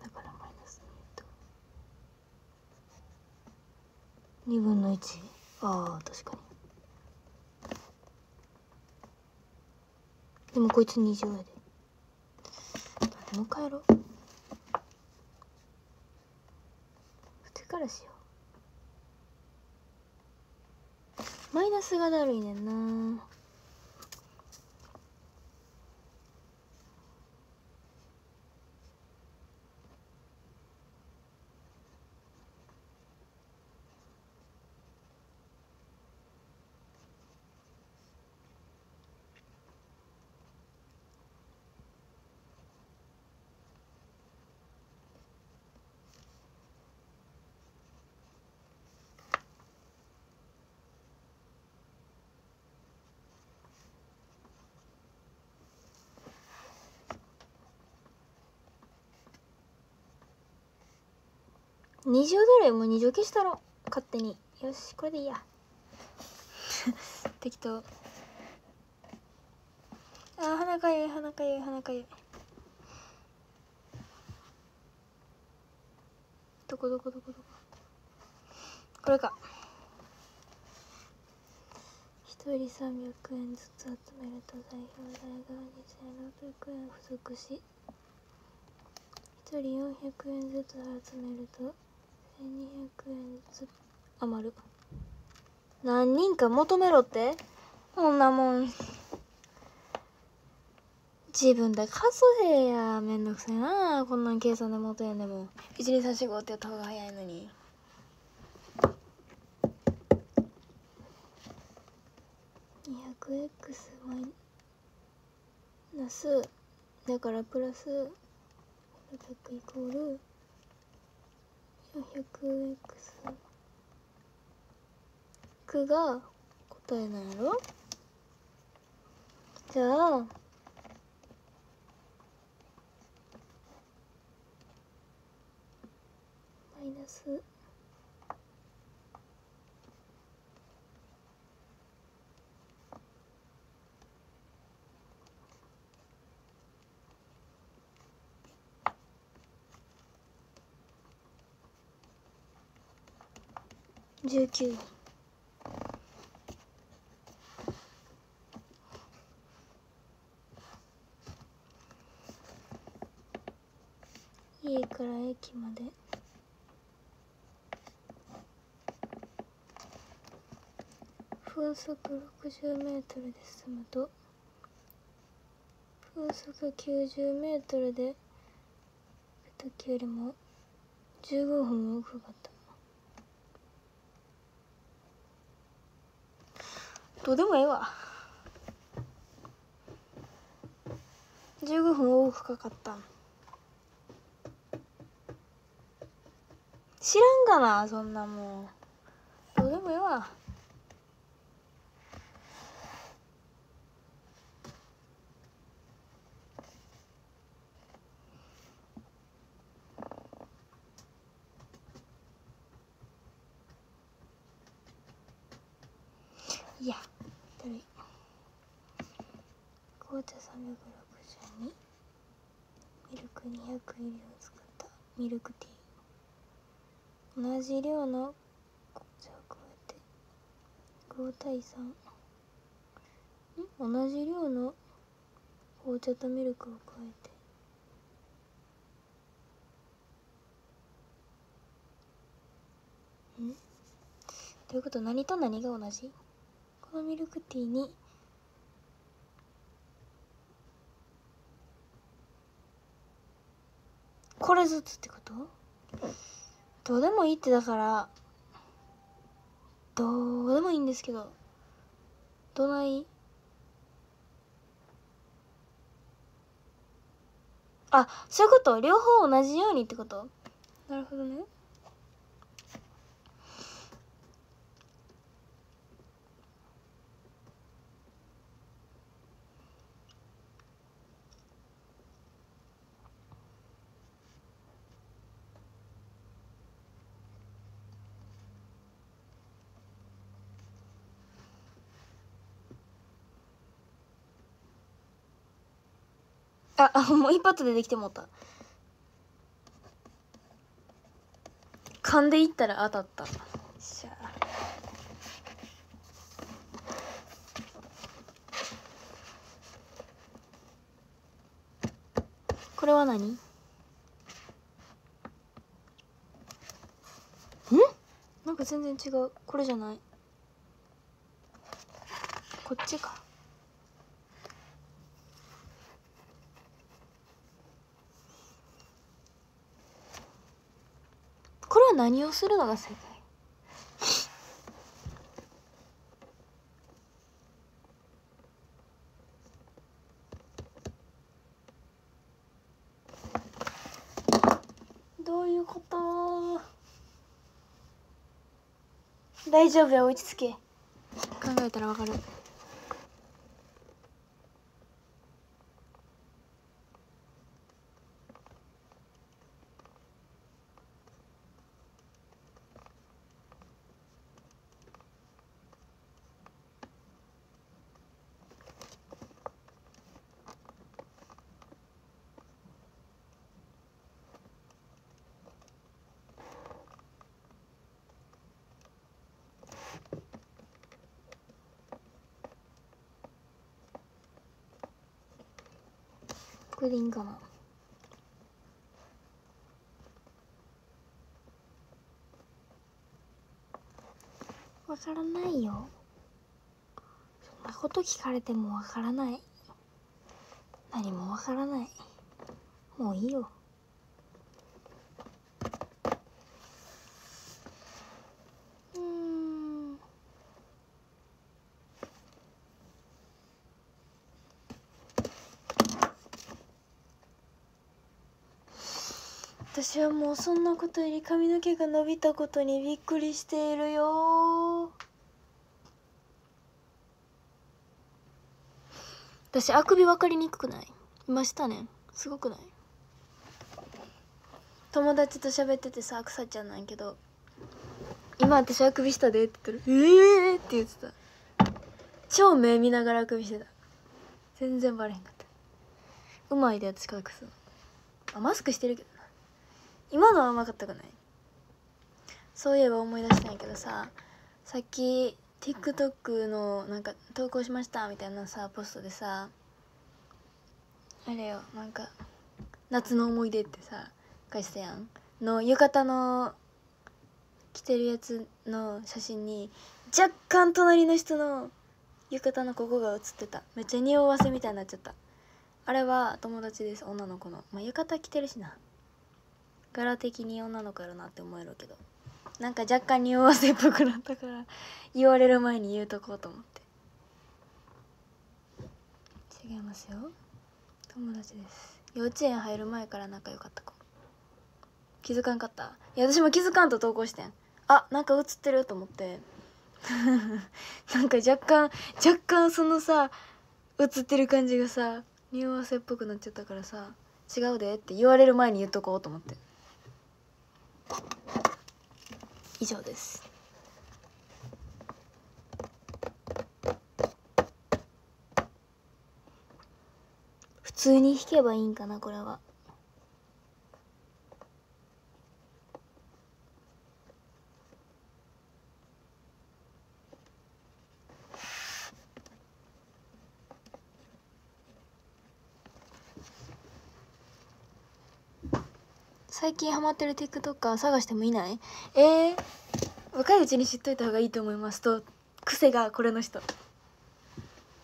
んだからマイナス2分の1ああ確かに。でもこいつ2乗やで。もう帰ろう。手からしよう。マイナスがだるいねんな。二乗どれもう二乗消したろ。勝手に。よしこれでいいや。適当。あー鼻かゆい鼻かゆい鼻かゆい。どこどこどこどこ。これか。一人300円ずつ集めると代表代が2600円不足し。一人400円ずつ集めると1200円ず余る。何人か求めろって？こんなもん。自分で数えや。めんどくさいな。こんなん計算で元やんでも。1235ってやった方が早いのに。200x マイナス。だからプラス。100イコール。100x 9が答えなんやろ？じゃあマイナス。19位家から駅まで。風速60メートルで進むと風速90メートルで時よりも15分多くかった。どうでもええわ。15分多くかかった知らんがなそんなもんどうでもええわいやだるい紅茶362ミルク200入りを使った。ミルクティー。同じ量の紅茶を加えて。5対3ん同じ量の紅茶とミルクを加えて。ん？どういうこと何と何が同じ？このミルクティーにこれずつってこと？どうでもいいってだからどうでもいいんですけどどない？あそういうこと。両方同じようにってこと？なるほどね。ああもう一発でできてもうた。噛んでいったら当たった。しゃこれは何？ん？なんか全然違う。これじゃない。こっちかこれは何をするのが正解？どういうこと？大丈夫や落ち着け。考えたらわかる。これでいいんかなわからないよ。そんなこと聞かれてもわからない。何もわからない。もういいよ。私はもうそんなことより髪の毛が伸びたことにびっくりしているよ。私あくび分かりにくくない？今したね。んすごくない？友達と喋っててさくさちゃんなんやけど「今私あくびしたで」って言ったら「ええー!」って言ってた。超目見ながらあくびしてた。全然バレへんかった。うまいで私隠すの。あマスクしてるけど。な今のはうまかったくない？そういえば思い出したんやけどささっき TikTok のなんか投稿しましたみたいなさポストでさあれよなんか夏の思い出ってさ返したやん。の浴衣の着てるやつの写真に若干隣の人の浴衣のここが写ってた。めっちゃ匂わせみたいになっちゃった。あれは友達です女の子の。まあ浴衣着てるしな。柄的に女の子やろなって思えるけどなんか若干匂わせっぽくなったから言われる前に言うとこうと思って。違いますよ。友達です。幼稚園入る前から仲良かった子。気づかんかった？いや私も気づかんと投稿してん。あなんか映ってると思って。なんか若干若干そのさ映ってる感じがさ匂わせっぽくなっちゃったからさ違うでって言われる前に言っとこうと思って。以上です。普通に弾けばいいんかなこれは。最近ハマってる TikToker 探してもいない？えー、若いうちに知っといた方がいいと思いますと癖がこれの人。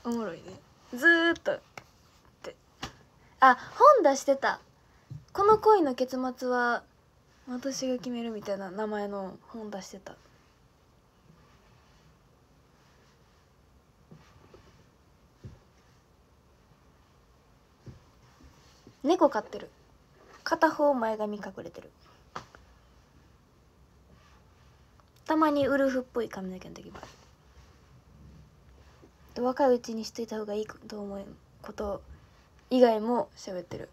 おもろいね。ずーっとって。あ本出してた。この恋の結末は私が決めるみたいな名前の本出してた。猫飼ってる。片方前髪隠れてる。たまにウルフっぽい髪の毛の時もある。若いうちにしといた方がいいと思うこと以外も喋ってる。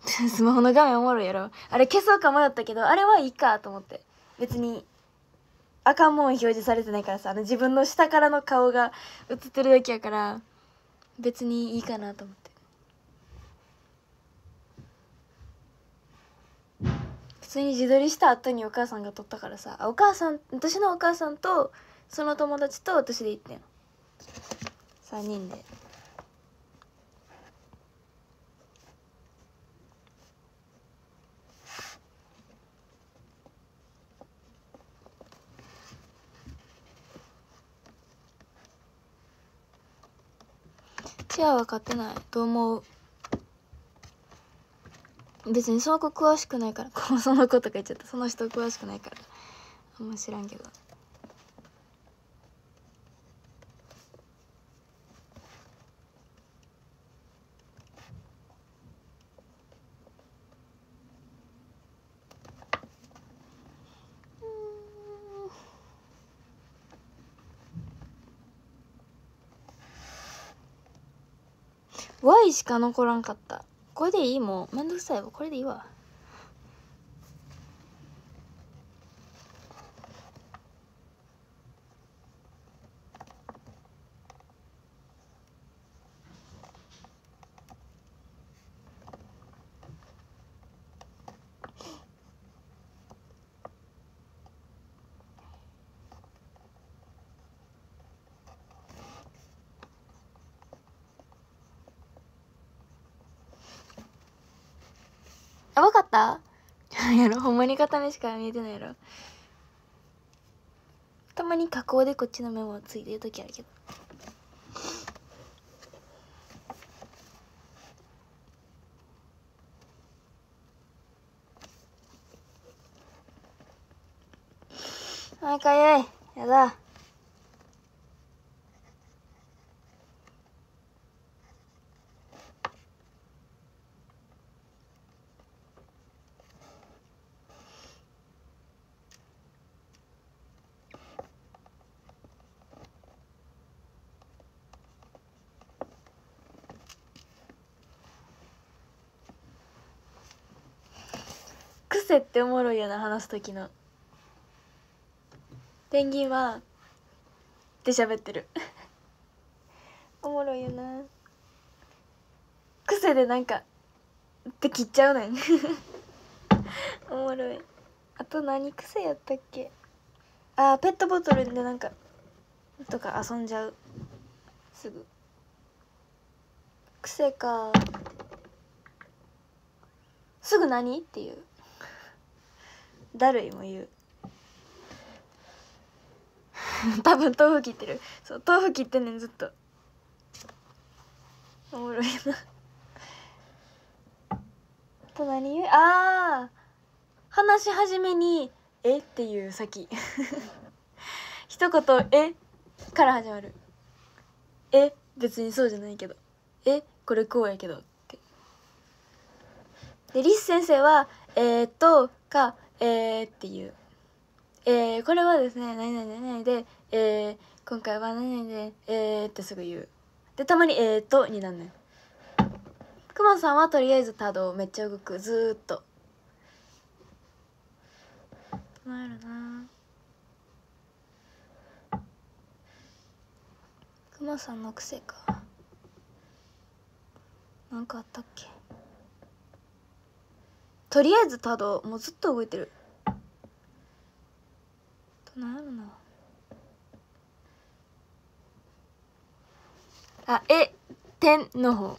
スマホの画面おもろいやろ。あれ消そうか迷ったけどあれはいいかと思って。別に赤もん表示されてないからさあの自分の下からの顔が映ってるだけやから別にいいかなと思って普通に自撮りした後にお母さんが撮ったからさお母さん私のお母さんとその友達と私で行ってん3人で。チアは買ってないと思う。別にその子詳しくないから。その子とか言っちゃった。その人詳しくないから。あんま知らんけど。Y しか残らんかった。これでいい？もんめんどくさいわ。これでいいわ。った？やろほんまに片目しか見えてないやろ。たまに加工でこっちのメモついてる時あるけど。あかゆい。やだ癖っておもろいよな話す時の。ペンギンはって喋ってる。おもろいよな。癖でなんかって切っちゃうねん。おもろい。あと何癖やったっけ？あーペットボトルでなんかとか遊んじゃう。すぐ。癖か。すぐ何？っていう。だるいも言う。多分豆腐切ってる。そう豆腐切ってんねんずっと。おもろいな。あと何言う？ああ話し始めに「えっ?」ていう先。一言「えから始まる「え別にそうじゃないけど「えこれこうやけど」って。でリス先生は「えー、っと」か「えー」っていう「えー、これはですね何々何々で、えー、今回は何々でえー」ってすぐ言う。でたまに「えー、っと」になんねんくまさんはとりあえず多動めっちゃ動く。ずっと。なるな。クマさんの癖か。なんかあったっけ？とりあえず多動もうずっと動いてる。となんやろな。あえ点の方。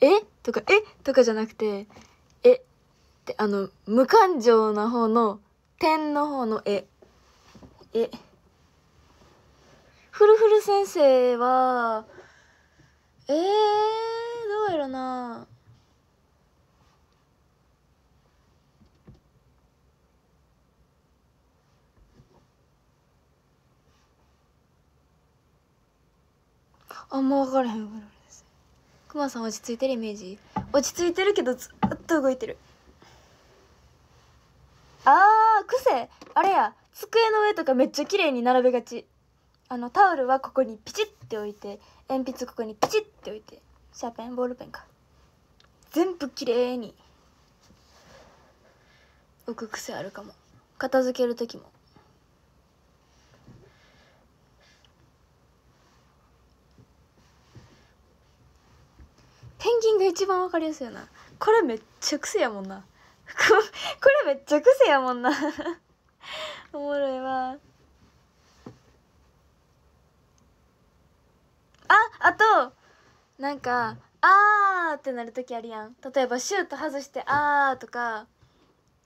え？とかえ？とかじゃなくてえ？ってあの無感情な方の点の方のえ。え。フルフル先生はえー、どうやろな。あんま分からへんフルフルです。クマさん落ち着いてるイメージ？落ち着いてるけどずっと動いてる。あー癖。あれや。机の上とかめっちゃ綺麗に並べがち。あのタオルはここにピチッて置いて鉛筆ここにピチッて置いて。シャーペンボールペンか。全部綺麗に。置く癖あるかも。片付ける時も。ペンギンが一番わかりやすいよな。これめっちゃ癖やもんな。これめっちゃ癖やもんな。おもろいわ。ああとなんか「あー」ってなる時あるやん。例えばシュート外して「あー」とか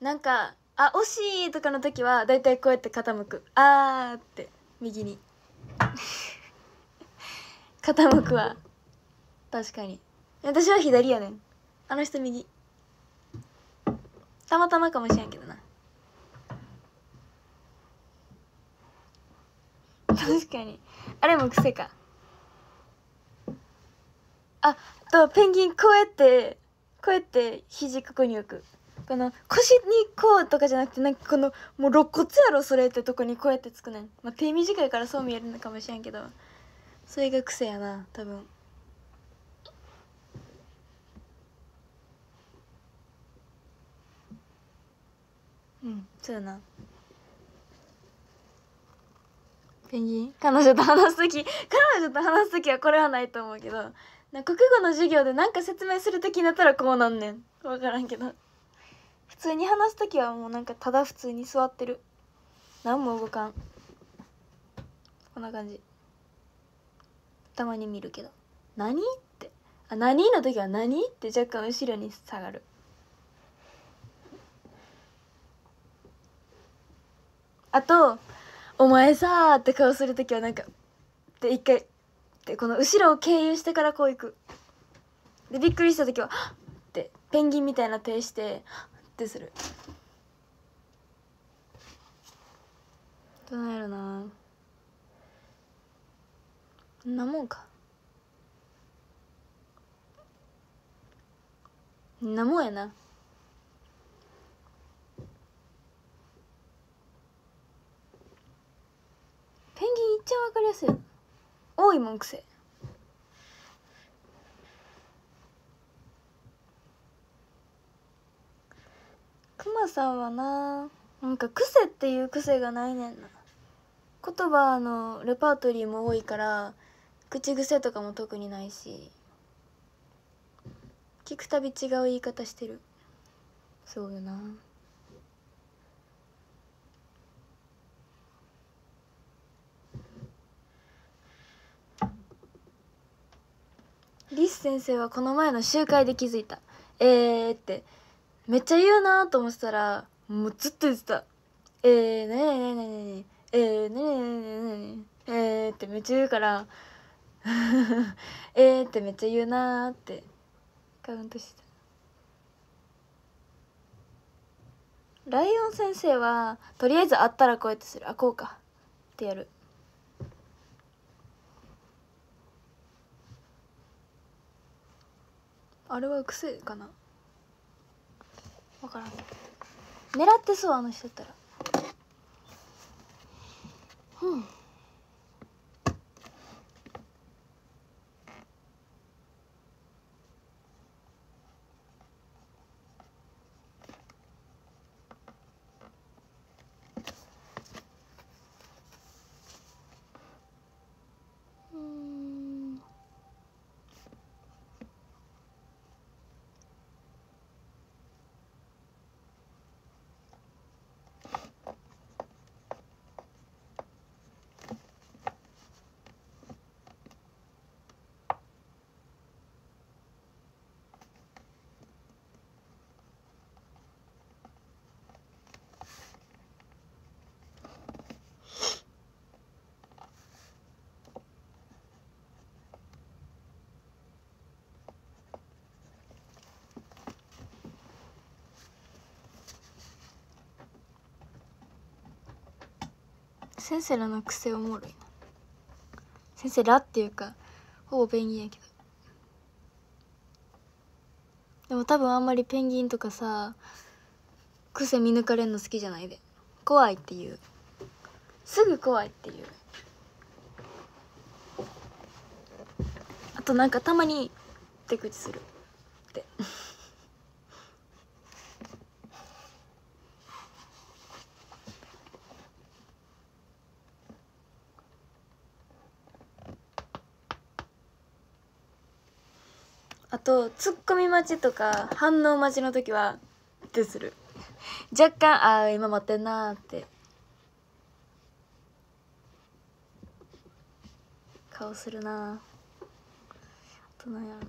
なんか「あ惜しい」とかの時はだいたいこうやって傾く「あー」って右に。傾くわ。確かに。私は左やねん。あの人右。たまたまかもしれんけどな。確かに。あれも癖か。あとペンギンこうやってこうやって肘ここに置く。この腰にこうとかじゃなくてなんかこのもう肋骨やろそれってとこにこうやってつくねん、まあ、手短いからそう見えるのかもしれんけど。それが癖やな多分そうやな。ペンギン？彼女と話す時彼女と話す時はこれはないと思うけどな国語の授業で何か説明する時になったらこうなんねん。分からんけど。普通に話す時はもうなんかただ普通に座ってる。何も動かん。こんな感じ。たまに見るけど「何?」って「あ何?」の時は「何?」って若干後ろに下がる。あと「お前さ」って顔する時はなんかで一回でこの後ろを経由してからこう行くでびっくりした時は「っ!」てペンギンみたいな手して「っ!」てするどうなんやろなこんなもんかんなもんやなペンギンいっちゃわかりやすい。多いもん癖。クマさんはななんか癖っていう癖がないねんな。言葉のレパートリーも多いから口癖とかも特にないし聞くたび違う言い方してる。そうよな。リス先生はこの前の集会で気づいた「えー」って。めっちゃ言うなと思ってたらもうずっと言ってた「えー、ねえねえねえねええー、ねえねえねえねええー」ってめっちゃ言うから「えー」ってめっちゃ言うなって。カウントしてた。ライオン先生はとりあえず会ったらこうやってする。あこうか。ってやる。あれは癖かな？分からん。狙ってそうあの人やったら。うん先生らの癖おもろいな。先生らっていうかほぼペンギンやけど。でも多分あんまりペンギンとかさ癖見抜かれんの好きじゃないで。怖いっていう。すぐ怖いっていう。あとなんかたまに手口するって。とツッコミ待ちとか反応待ちの時はってする。若干ああ今待ってんなって。顔するなあとなんやな。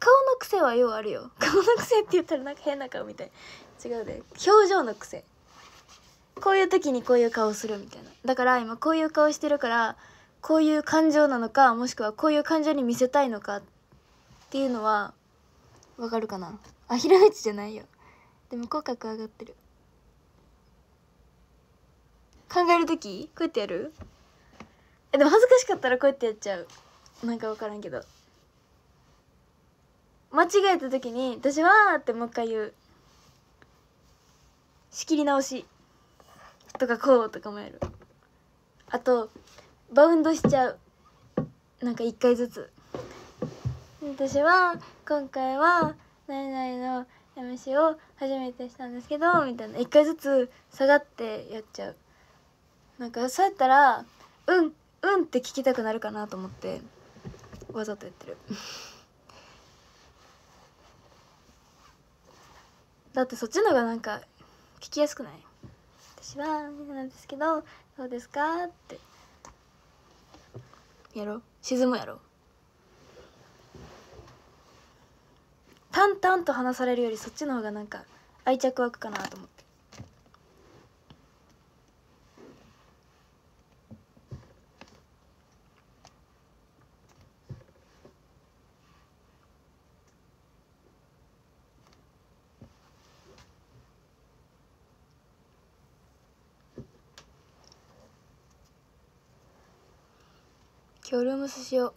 顔の癖はようあるよ。顔の癖って言ったらなんか変な顔みたい。違うで。表情の癖。こういう時にこういう顔するみたいな。だから今こういう顔してるからこういう感情なのかもしくはこういう感情に見せたいのかっていうのはわかるかな？あひらめちじゃないよ。でも口角上がってる。考える時？こうやってやる？えでも恥ずかしかったらこうやってやっちゃう。なんか分からんけど。間違えた時に私はーってもう一回言う。仕切り直し。とかこうとかもやる。あとバウンドしちゃう。なんか一回ずつ。私は今回は何々の MC を初めてしたんですけどみたいな。一回ずつ下がってやっちゃう。なんかそうやったらうんうんって聞きたくなるかなと思ってわざとやってる。だってそっちの方がなんか聞きやすくない？私はなんですけどどうですか？って。やろ沈むやろ淡々と話されるよりそっちの方がなんか愛着湧くかなと思って。今日ルームスしよ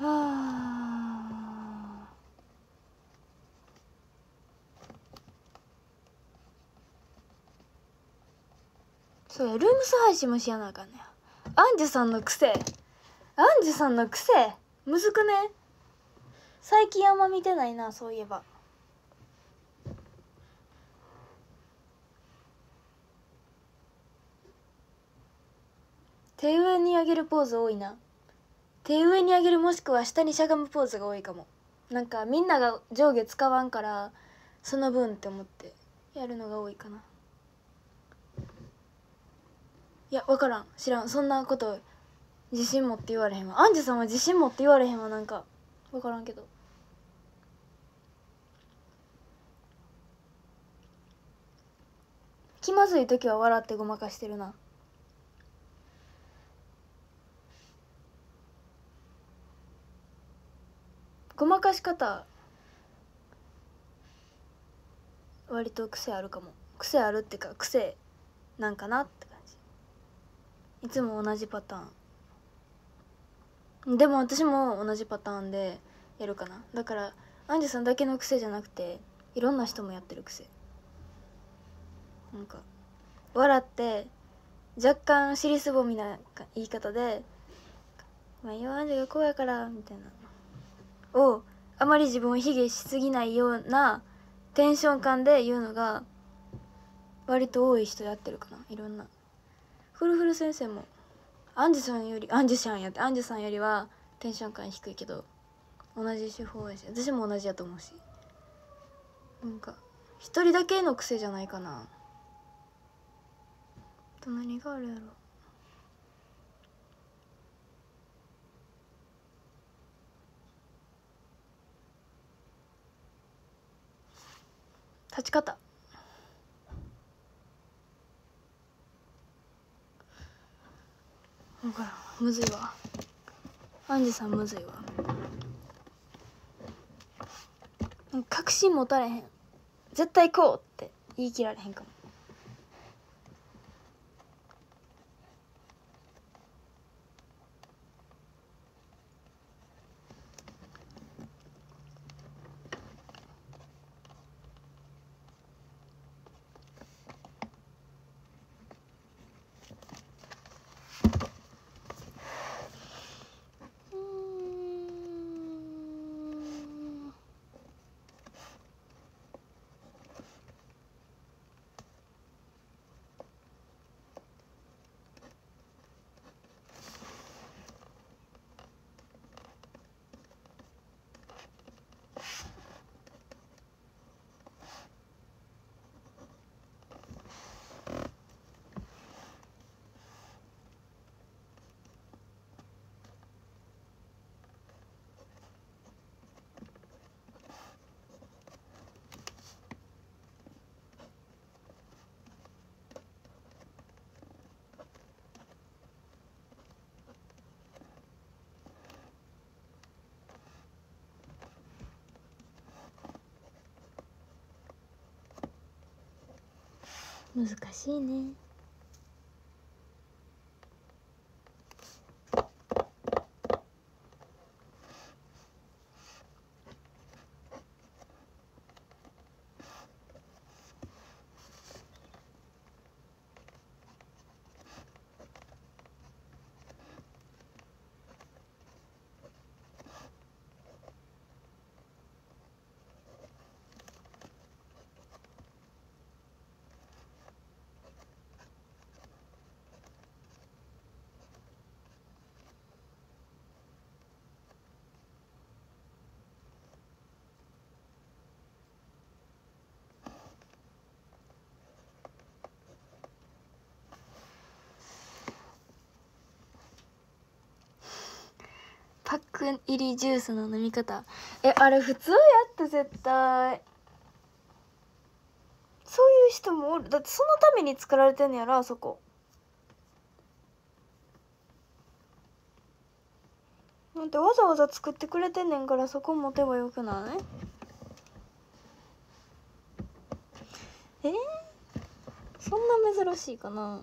う。はあ。そうやルームス配信もしやなあかんねや。アンジュさんの癖。アンジュさんの癖。むずくね？最近あんま見てないなそういえば。手上に上げるポーズ多いな。手上に上げるもしくは下にしゃがむポーズが多いかも。なんかみんなが上下使わんからその分って思ってやるのが多いかな。いや分からん。知らん。そんなこと自信持って言われへんわ。アンジュさんは自信持って言われへんわ。なんか分からんけど。気まずい時は笑ってごまかしてるな。ごまかし方。割と癖あるかも。癖あるっていうか癖なんかなって感じ。いつも同じパターン。でも私も同じパターンでやるかな。だからアンジュさんだけの癖じゃなくていろんな人もやってる癖。なんか笑って若干尻すぼみな言い方で「まあ、今アンジュがこうやから」みたいな。をあまり自分を卑下しすぎないようなテンション感で言うのが割と多い人やってるかな。いろんな。フルフル先生もアンジュさんよりアンジュさんやってアンジュさんよりはテンション感低いけど同じ手法やし私も同じやと思うし。なんか一人だけの癖じゃないかな。と何があるやろ。立ち方。分からん。むずいわ。アンジさんむずいわ。確信持たれへん。絶対こうって言い切られへんかも。難しいねパック入りジュースの飲み方。えあれ普通やって絶対。そういう人もおる。だってそのために作られてんねやろあそこ。なんてわざわざ作ってくれてんねんからそこ持てばよくない？え？ー、そんな珍しいかな？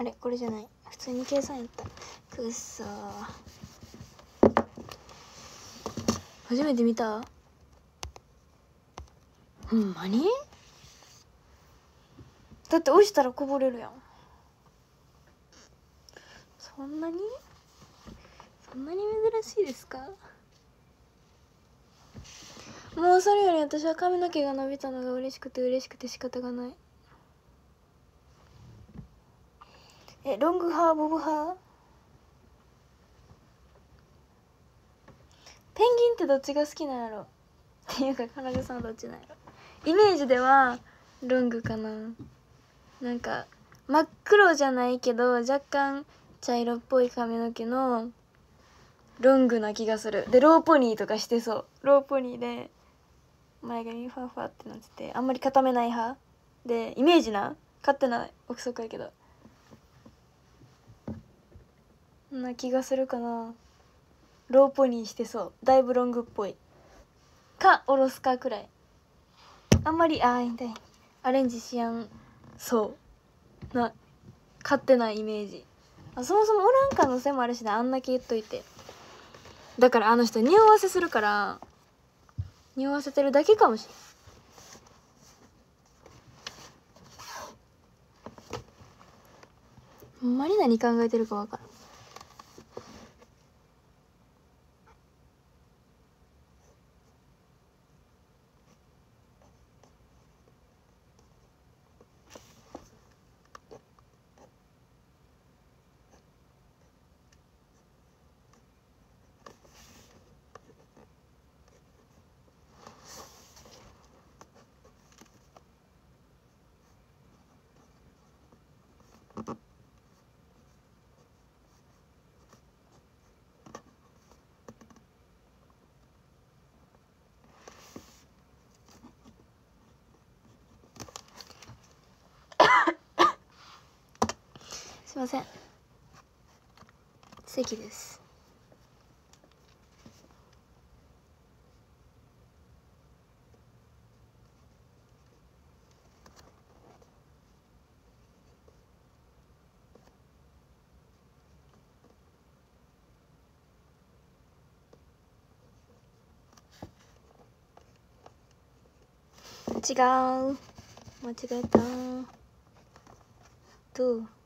あれこれじゃない。普通に計算やった。くっそ初めて見た？ほんまに？だって押したらこぼれるやん。そんなに？そんなに珍しいですか？もうそれより私は髪の毛が伸びたのが嬉しくて嬉しくて仕方がない。えロングハーボブハー？ペンギンってどっちが好きなんやろ？っていうか金具さんはどっちなんやろ？イメージではロングかな。なんか真っ黒じゃないけど若干茶色っぽい髪の毛のロングな気がする。でローポニーとかしてそう。ローポニーで前髪ファファってなっててあんまり固めない派？でイメージな？勝手な憶測やけどそんな気がするかな。ローポニーしてそう。だいぶロングっぽい。かおろすかくらい。あんまりあー痛い。アレンジしやん。そう。な勝手なイメージ。あそもそもおらん可能性もあるしな。あんだけ言っといて。だからあの人匂わせするから匂わせてるだけかもしれん。ほんまに何考えてるか分からん。すいません。席です。違う。間違えた。どう？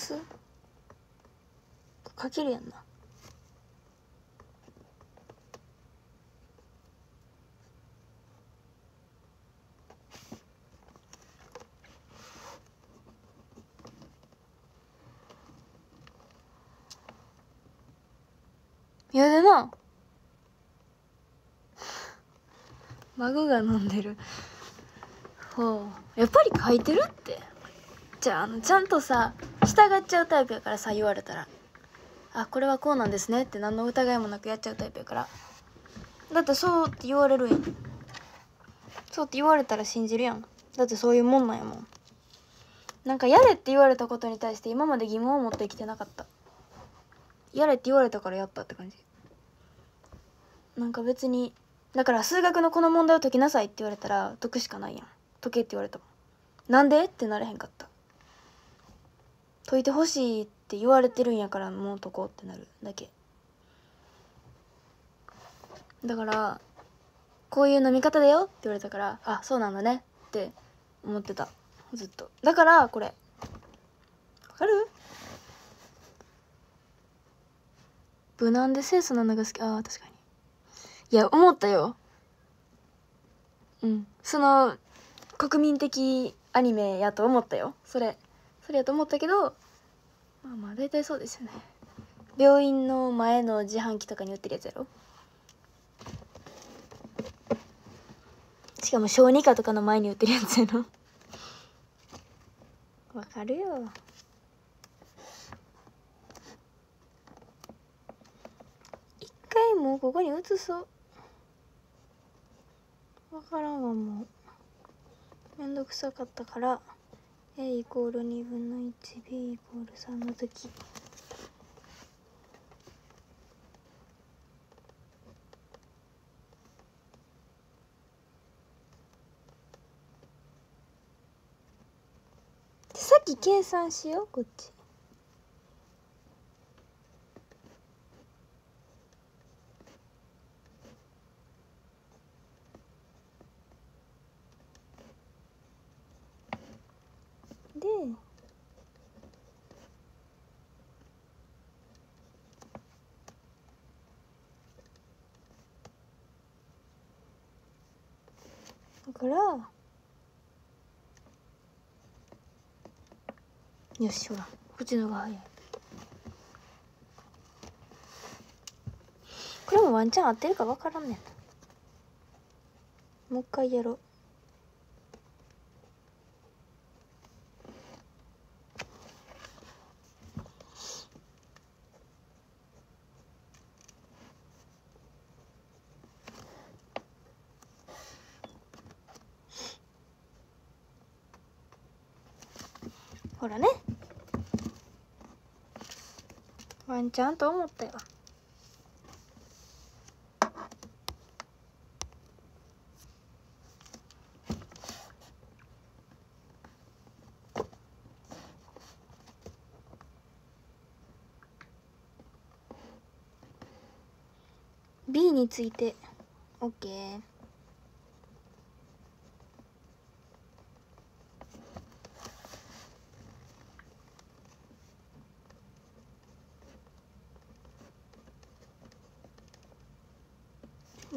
ここ足す？かけるやんな。いやでな孫が飲んでる。ほう。やっぱり書いてるって。じゃああのちゃんとさ従っちゃうタイプやからさ言われたら。あこれはこうなんですねって何の疑いもなくやっちゃうタイプやから。だってそうって言われるやん。そうって言われたら信じるやん。だってそういうもんなんやもん。なんかやれって言われたことに対して今まで疑問を持ってきてなかった。やれって言われたからやったって感じ。なんか別にだから数学のこの問題を解きなさいって言われたら解くしかないやん。解けって言われたもん。なんでってなれへんかった。解いてほしいって言われてるんやからもう解こうってなるだけだからこういう飲み方だよって言われたからあそうなんだねって思ってた。ずっと。だからこれ。わかる？無難で清楚なのが好き。あー確かに。いや思ったよ。うん。その国民的アニメやと思ったよ。それ。それやと思ったけどまあまあ大体そうですよね。病院の前の自販機とかに売ってるやつやろ？しかも小児科とかの前に売ってるやつやろ？わかるよ。一回もうここに移そう。わからんわもう。めんどくさかったから。A イコール2分の 1b イコール3の時。さっき計算しようこっち。でだからよしほらこっちの方が早い。これもワンチャン合ってるか分からんねん。もう一回やろう。ほらね。ワンちゃんと思ったよ。について。OK。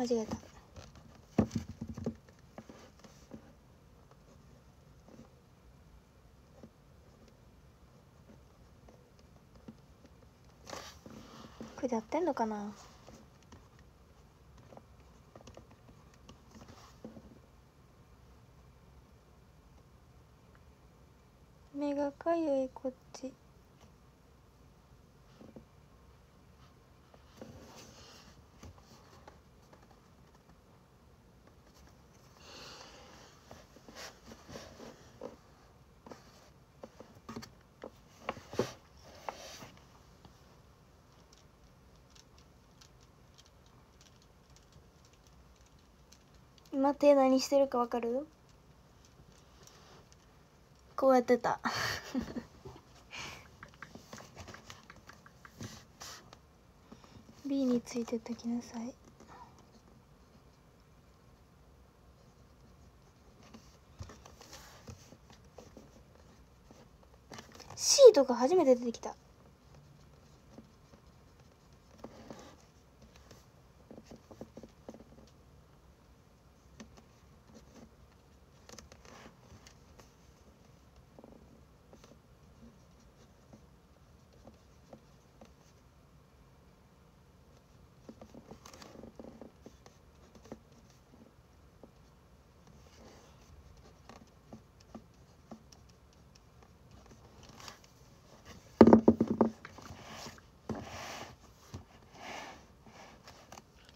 間違えた。これで合ってんのかな目がかゆいこっち今手何してるかわかる？こうやってた。B についてときなさい。シーとか初めて出てきた。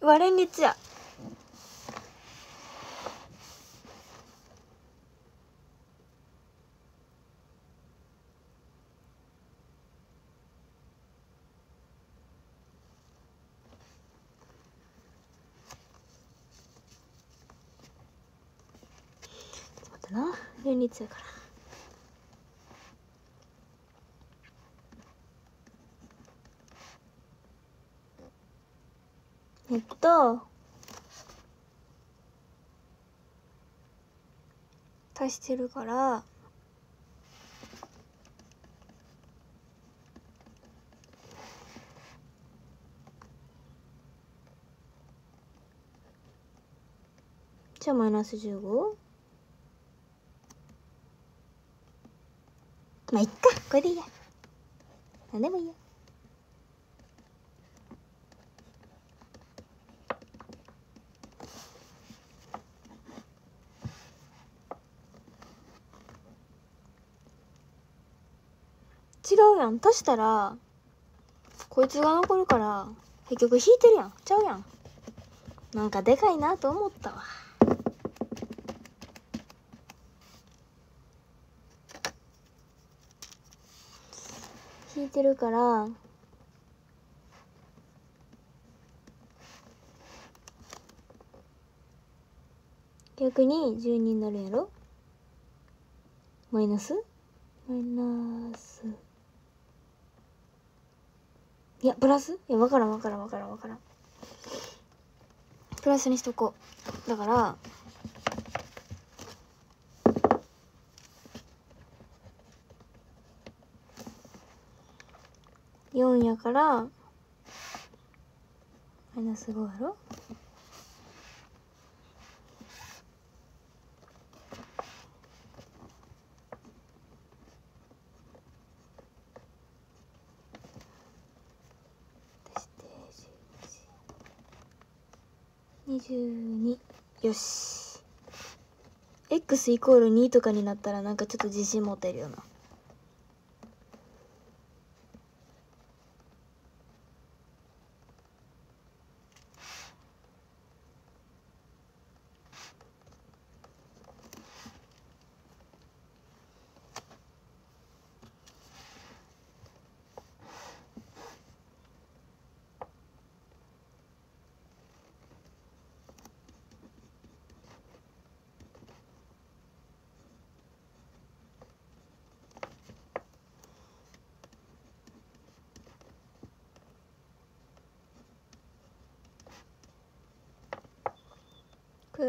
割れん率や。ちょっと待ってな。連立やからえっと足してるから。じゃあマイナス 15? まあいっか。これでいいや。何でもいいよ違やん。足したらこいつが残るから結局引いてるやん。ちゃうやん。なんかでかいなと思ったわ。引いてるから逆に12になるやろ？マイナス？マイナス。いやプラス？いや分からん分からん分からん分からん。プラスにしとこう。だから4やからマイナス5やろ？22よし。X イコール2とかになったらなんかちょっと自信持てるよな。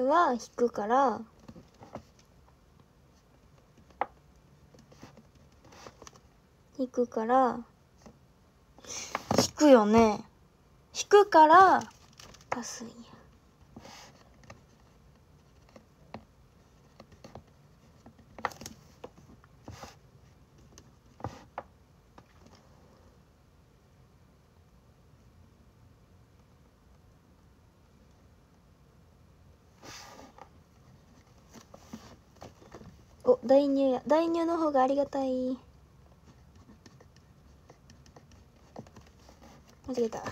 は引くから引くから引くよね。引くから足すんやお代入や代入の方がありがたい。間違えた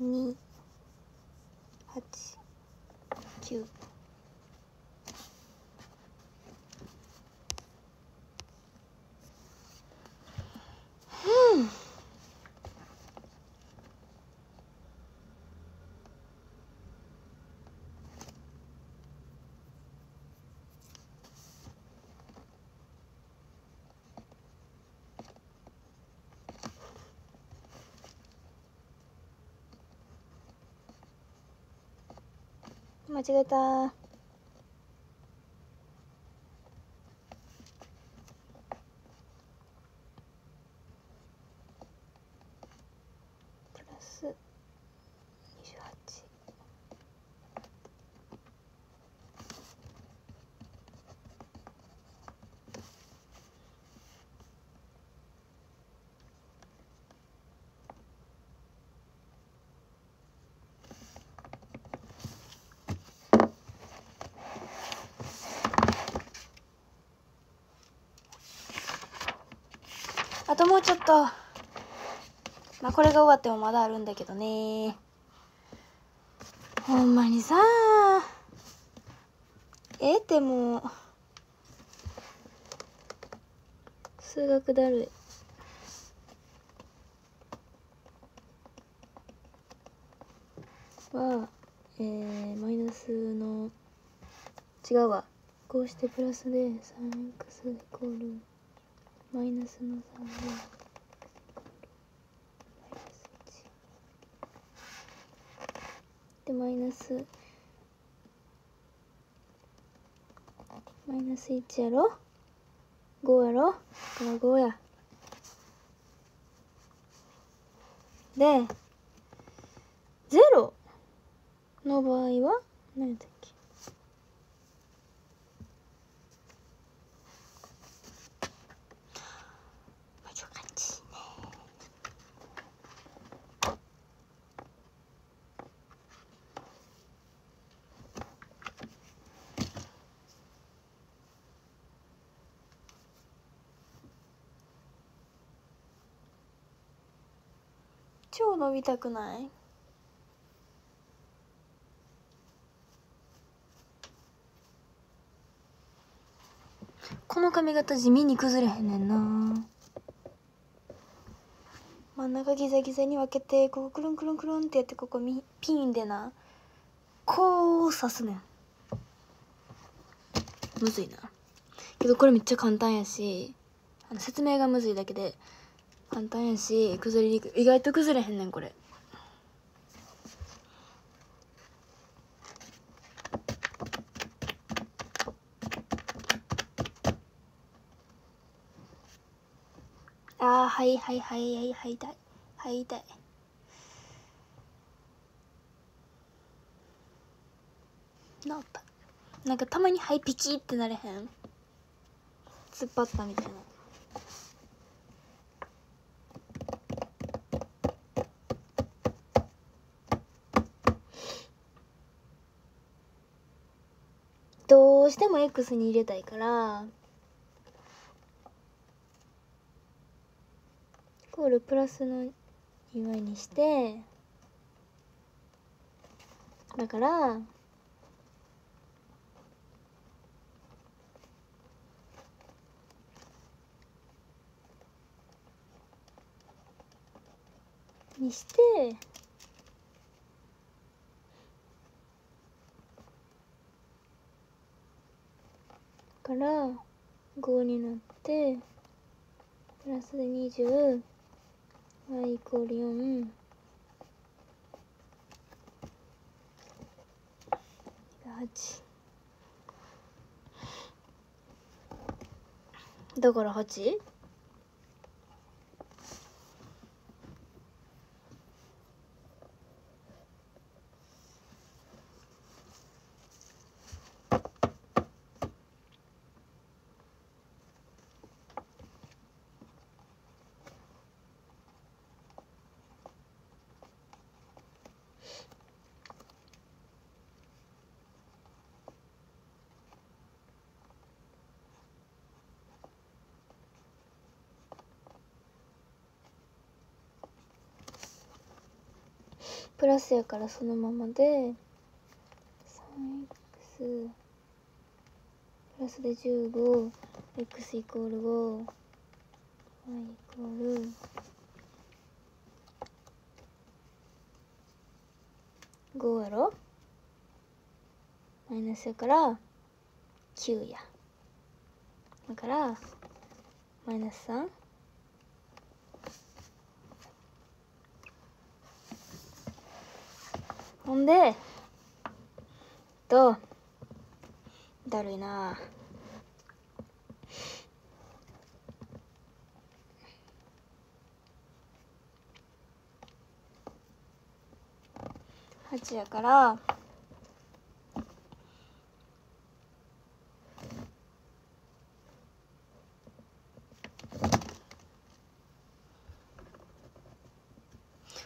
二八九うん間違えたプラス28あともうちょっと。まあこれが終わってもまだあるんだけどね。ほんまにさ。ええってもう。数学だるい。はえー、マイナスの。違うわ。こうしてプラスで 3x イコールマイナスの3でマイナス1でマイナスマイナス1やろ？5やろこれ5やで0の場合は何やったっけ？伸びたくない？この髪型地味に崩れへんねんな。真ん中ギザギザに分けてここくるんくるんくるんってやってここみピンでなこう刺すねん。むずいな。けどこれめっちゃ簡単やしあの説明がむずいだけで簡単やし崩れにくい。意外と崩れへんねんこれ。あーはいはいはいはいはい痛い。はい痛い。治った。なんかたまにはいピキってなれへん？突っ張ったみたいなどしても X に入れたいからイコールプラスの2倍にしてだからにしてから5になってプラスで 20y イコール4 8だから 8? ラスやからそのままで 3x プラスで 15x イコール 5y イコール5やろ？マイナスやから9やだからマイナス 3? ほんでとだるいな。8やから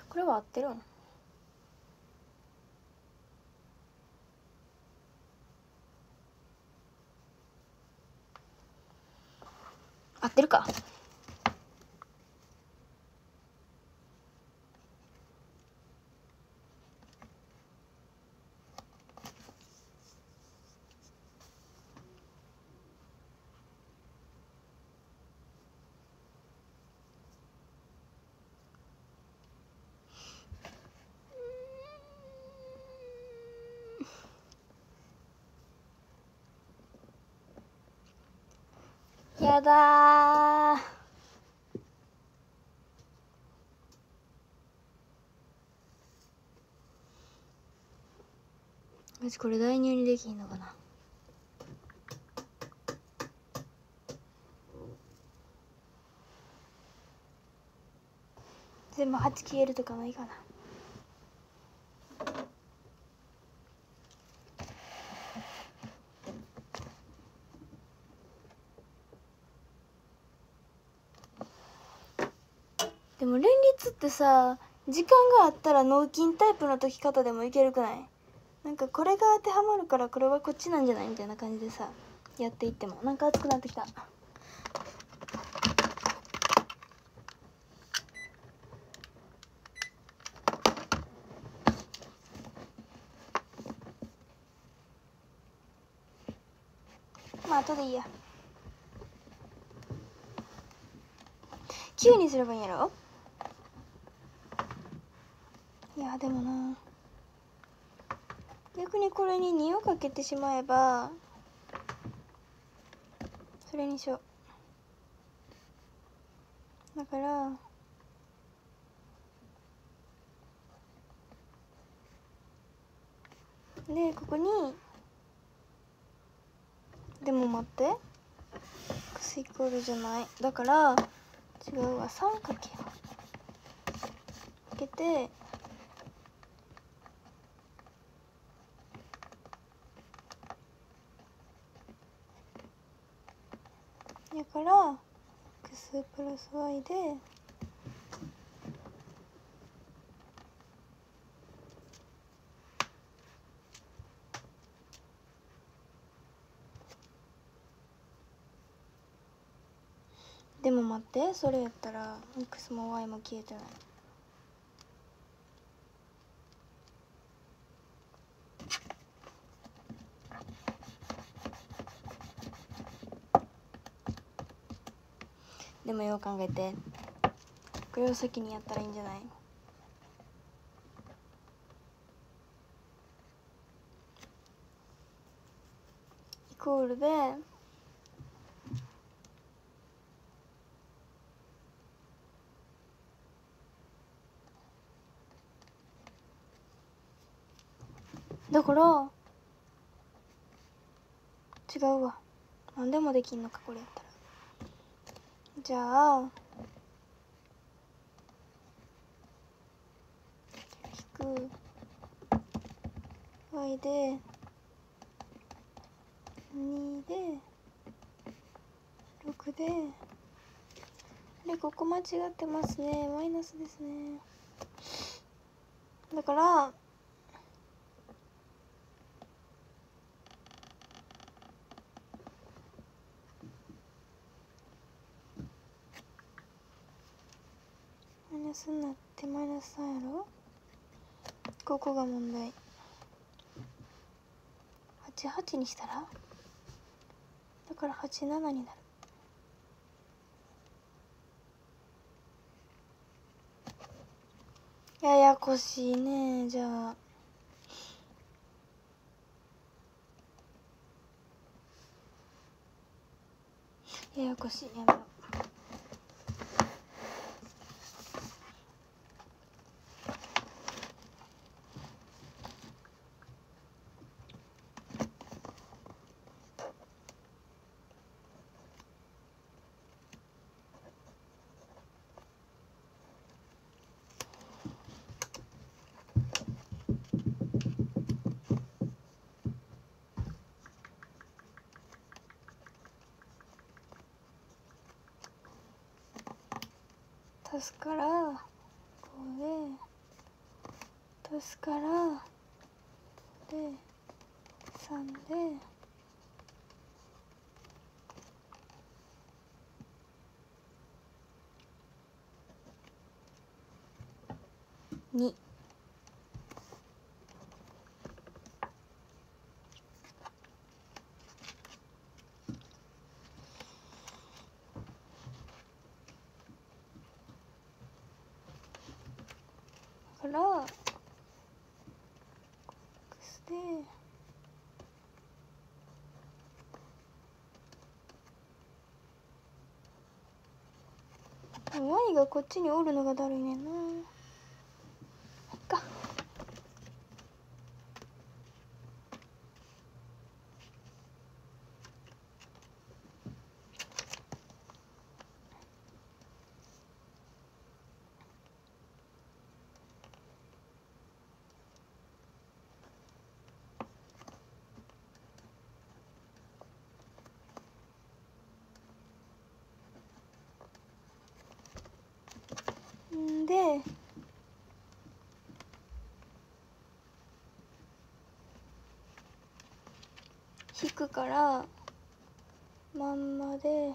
これは合ってるん合ってるかやだマジこれ代入にできんのかな。全部8消えるとかないかなでも連立ってさ時間があったら納金タイプの解き方でもいけるくない？なんかこれが当てはまるからこれはこっちなんじゃない？みたいな感じでさやっていっても。なんか熱くなってきた。まあ後でいいや。9にすればいいんやろいやでもな。逆にこれに2をかけてしまえばそれにしよう。だからでここにでも待って。x イコールじゃない。だから違うわ。3かけようかけてだから x プラス y ででも待ってそれやったら x も y も消えてない。でもよう考えて。これを先にやったらいいんじゃない？イコールでだから違うわ。何でもできんのかこれやったら。じゃあ引く。y で2で6で。でここ間違ってますね。マイナスですね。だからマイナスになってマイナス3やろ？ここが問題。88にしたら？だから87になる。ややこしいねじゃあ。ややこしいやめすから5で足すからで3で2だから x で y がこっちにおるのがだるいねんなそっかんで引くからまんまで引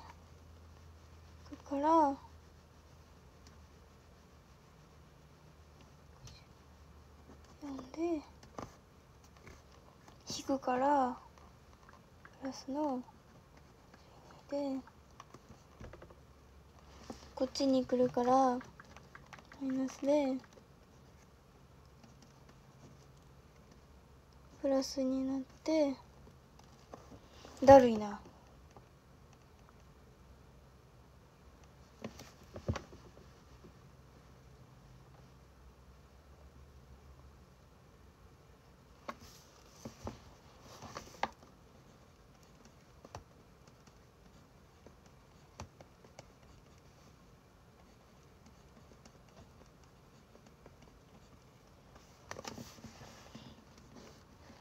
くから4で引くからプラスの2でこっちに来るからマイナスでプラスになってだるいな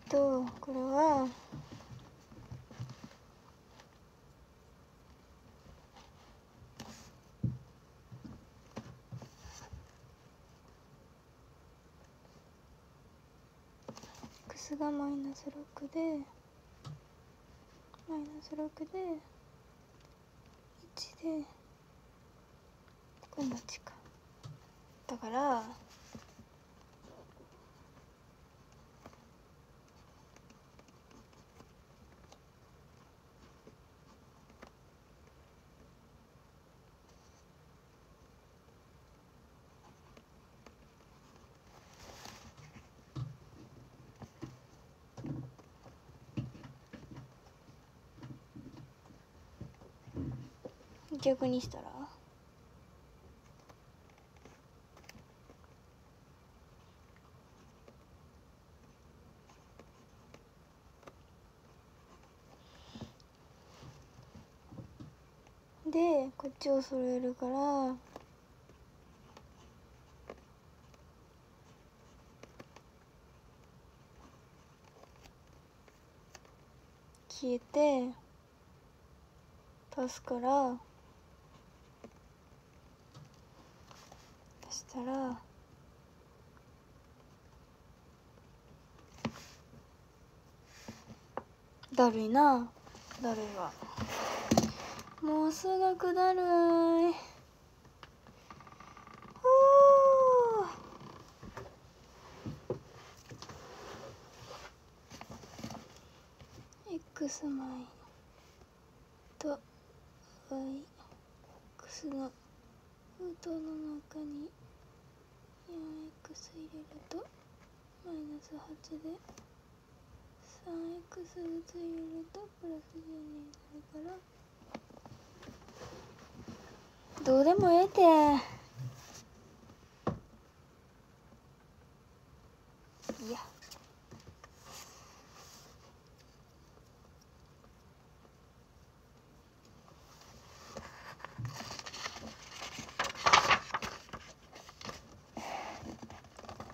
とこれはスがマイナス6でマイナス6で1でこんなちか。だから逆にしたら？でこっちを揃えるから。消えて足すから。足したら。だるいな。だるいわ。もう数学だるい。ふう x マイと yx の封筒の中に 4x 入れるとマイナス8で 3x ずつ入れるとプラス12になるから。どうでもええていや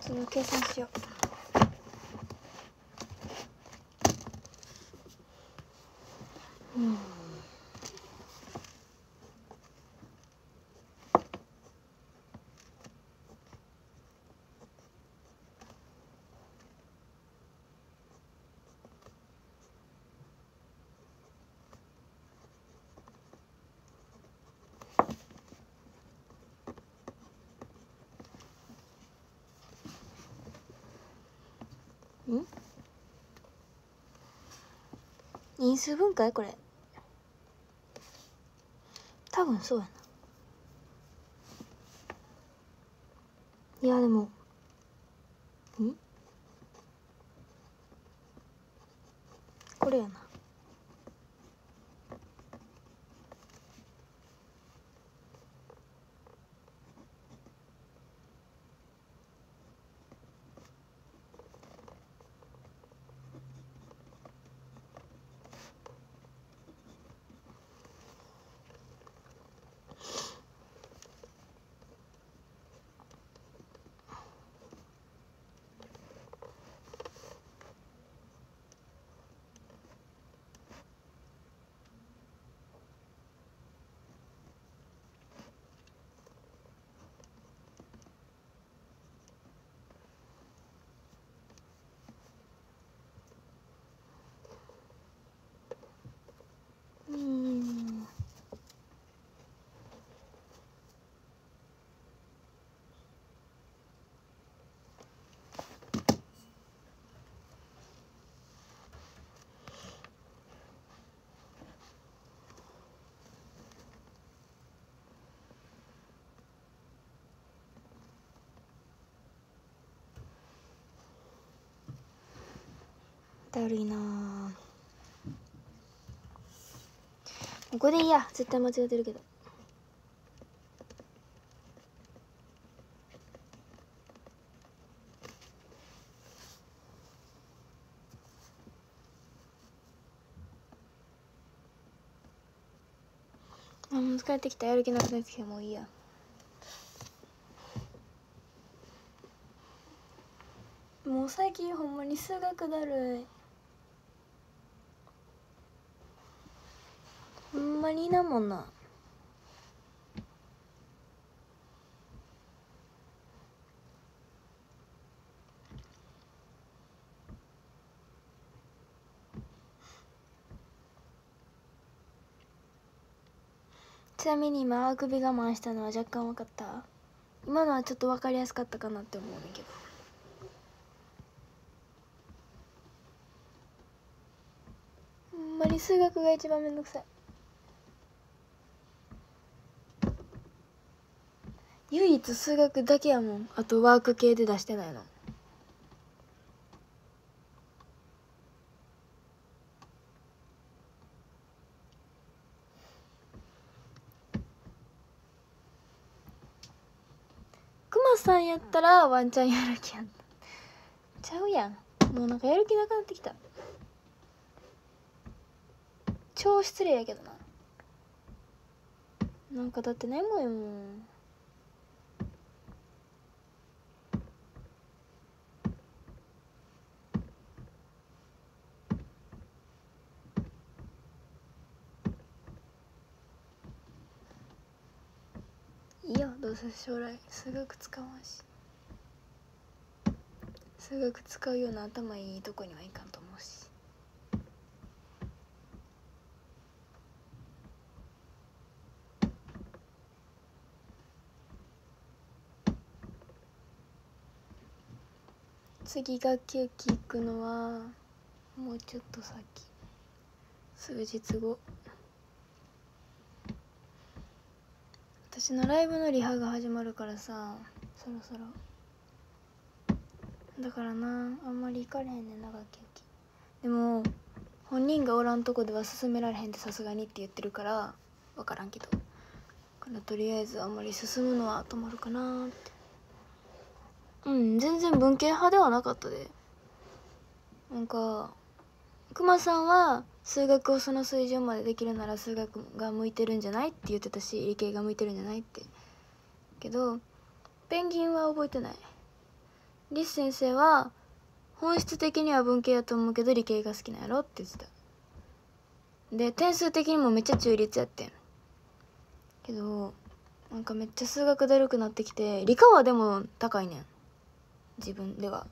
その計算しよううんん因数分解？これ。多分そうやな。いやでもんこれやなうんだるいな。ここでいいや。絶対間違ってるけど。あもう疲れてきた。やる気なくなってきてもういいや。もう最近ほんまに数学だるい。んまにいなもんな。ちなみに今あくび我慢したのは若干分かった？今のはちょっと分かりやすかったかなって思うんだけど。ほんまに数学が一番めんどくさい。唯一数学だけやもん。あとワーク系で出してないの。クマさんやったらワンチャンやる気やんちゃうやん。もうなんかやる気なくなってきた。超失礼やけどな。なんかだってないもん。いいよどうせ将来数学使わんし。数学使うような頭いいとこにはいかんと思うし。次学級聞くのはもうちょっと先。数日後。私のライブのリハが始まるからさそろそろ。だからなあんまり行かれへんねんな楽器。でも本人がおらんとこでは進められへんってさすがにって言ってるから分からんけど。からとりあえずあんまり進むのは止まるかなって。うん全然文系派ではなかったで。なんかくまさんは数学をその水準までできるなら数学が向いてるんじゃないって言ってたし理系が向いてるんじゃないって。けどペンギンは覚えてない。リス先生は本質的には文系やと思うけど理系が好きなんやろって言ってた。で点数的にもめっちゃ中立やってん。けどなんかめっちゃ数学だるくなってきて理科はでも高いねん。自分では。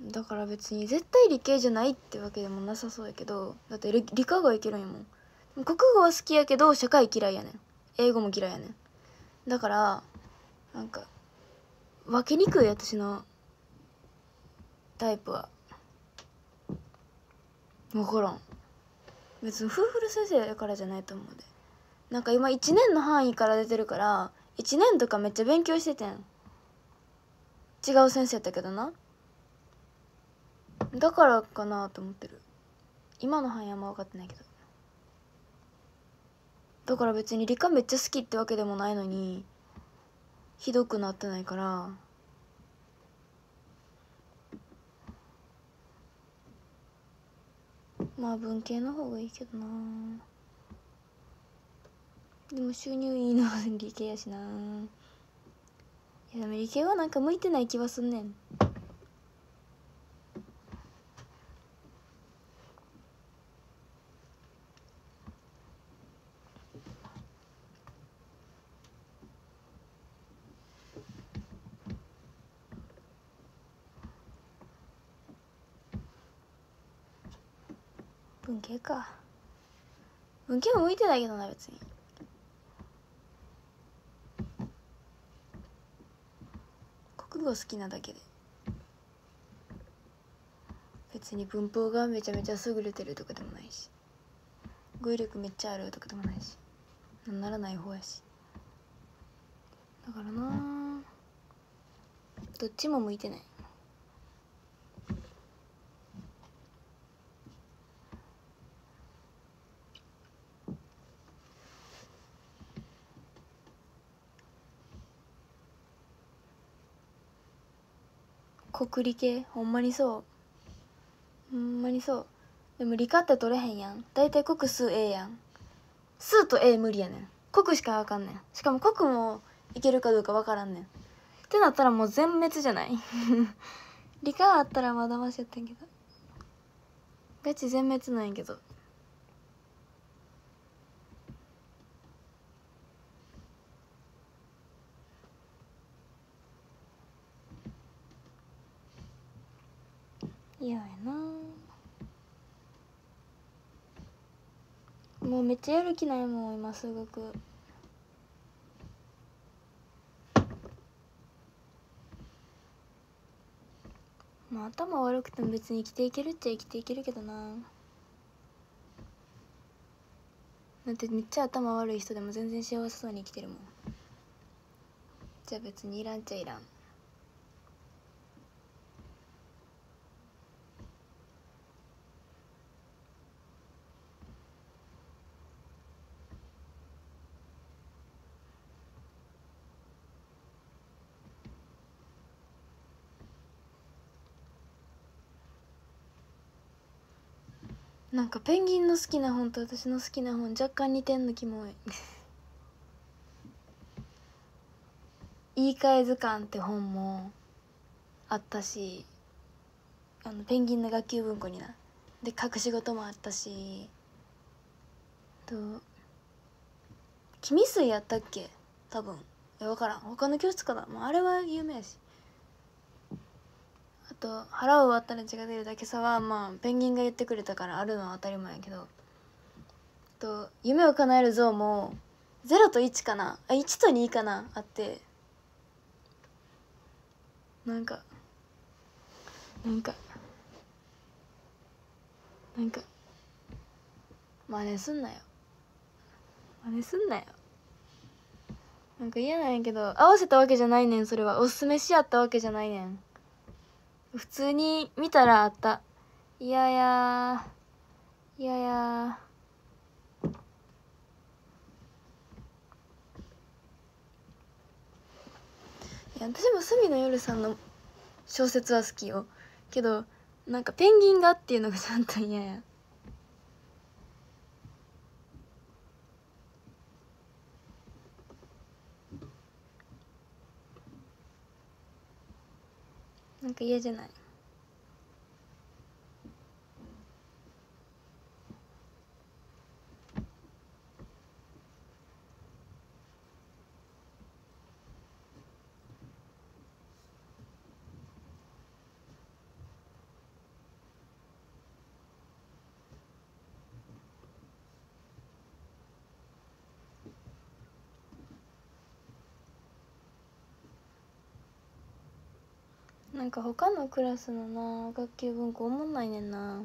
だから別に絶対理系じゃないってわけでもなさそうやけどだって理科がいけるんやもん。国語は好きやけど社会嫌いやねん。英語も嫌いやねん。だからなんか分けにくい私のタイプは。分からん。別に夫婦先生やからじゃないと思うで。なんか今1年の範囲から出てるから1年とかめっちゃ勉強しててん。違う先生やったけどな。だからかなと思ってる。今の範囲あんま分かってないけど。だから別に理科めっちゃ好きってわけでもないのにひどくなってないから。まあ文系の方がいいけどな。でも収入いいのは理系やしな。いやでも理系はなんか向いてない気はすんねん。文系か。文系も向いてないけどな別に。国語好きなだけで。別に文法がめちゃめちゃ優れてるとかでもないし。語彙力めっちゃあるとかでもないし。なんならない方やし。だからなどっちも向いてない。送り系？ほんまにそう？ほんまにそう？でも理科って取れへんやん。大体国数 A やん。数と A 無理やねん。国しかわかんねん。しかも国もいけるかどうかわからんねん。ってなったらもう全滅じゃない？理科あったらまだましやったんやけど。ガチ全滅なんやけど。嫌やな。もうめっちゃやる気ないもん今数学まあ頭悪くても別に生きていけるっちゃ生きていけるけどな。だってめっちゃ頭悪い人でも全然幸せそうに生きてるもん。じゃあ別にいらんちゃいらん。なんかペンギンの好きな本と私の好きな本若干似てんのキモい。言い換え図鑑って本もあったしあのペンギンの学級文庫にな。で隠し事もあったし。と君水やったっけ？多分。いや分からん。他の教室かな、まあ、あれは有名やし。と「腹を割ったら血が出るだけさ」はまあペンギンが言ってくれたからあるのは当たり前やけど。と「夢を叶える像」も0と1かなあ1と2かなあって。なんかなんかなんか真似すんなよ。真似すんなよ。なんか嫌なんやけど合わせたわけじゃないねん。それはおすすめし合ったわけじゃないねん。普通に見たらあった。いややいややいや私も隅野夜さんの小説は好きよ。けどなんかペンギンがっていうのがちゃんと嫌や。なんか嫌じゃない？なんか他のクラスのな学級文庫おもんないねんな。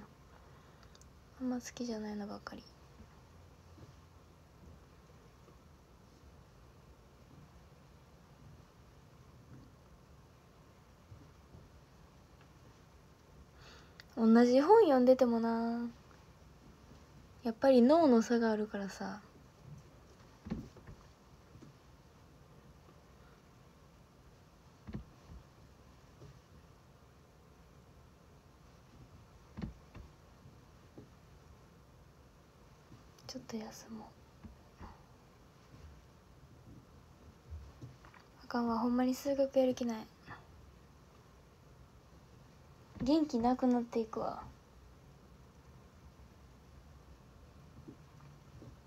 あんま好きじゃないのばっかり。同じ本読んでてもな。やっぱり脳の差があるからさ。と休もう。あかんわほんまに数学やる気ない。元気なくなっていくわ。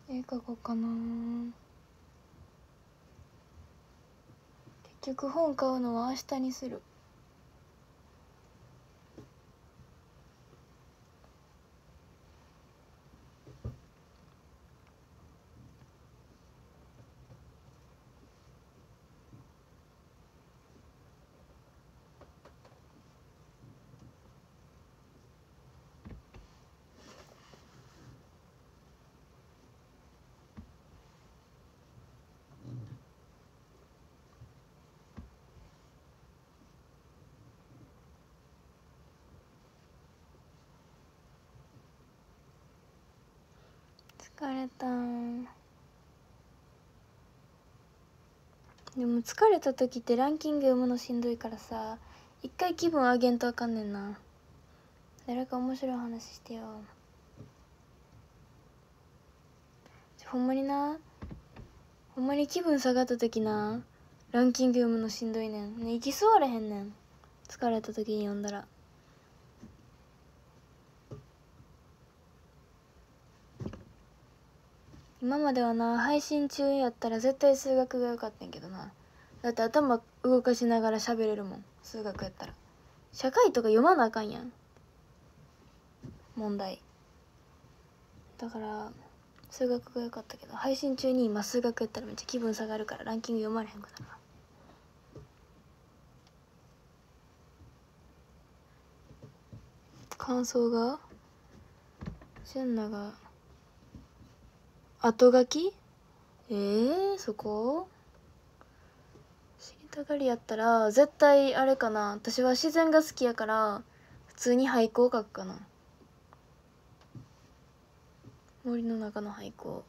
絵描こうかな。結局本買うのは明日にする。た。でも疲れた時ってランキング読むのしんどいからさ一回気分上げんとあかんねんな。誰か面白い話してよ。ほんまにな。ほんまに気分下がった時なランキング読むのしんどいねん。ね息吸われへんねん。疲れた時に読んだら。今まではな配信中やったら絶対数学が良かったんけどな。だって頭動かしながら喋れるもん。数学やったら。社会とか読まなあかんやん。問題。だから数学が良かったけど配信中に今数学やったらめっちゃ気分下がるからランキング読まれへんくなる感想が？純奈が後書き？えー、そこ？知りたがりやったら絶対あれかな。私は自然が好きやから普通に俳句を書くかな。森の中の俳句を。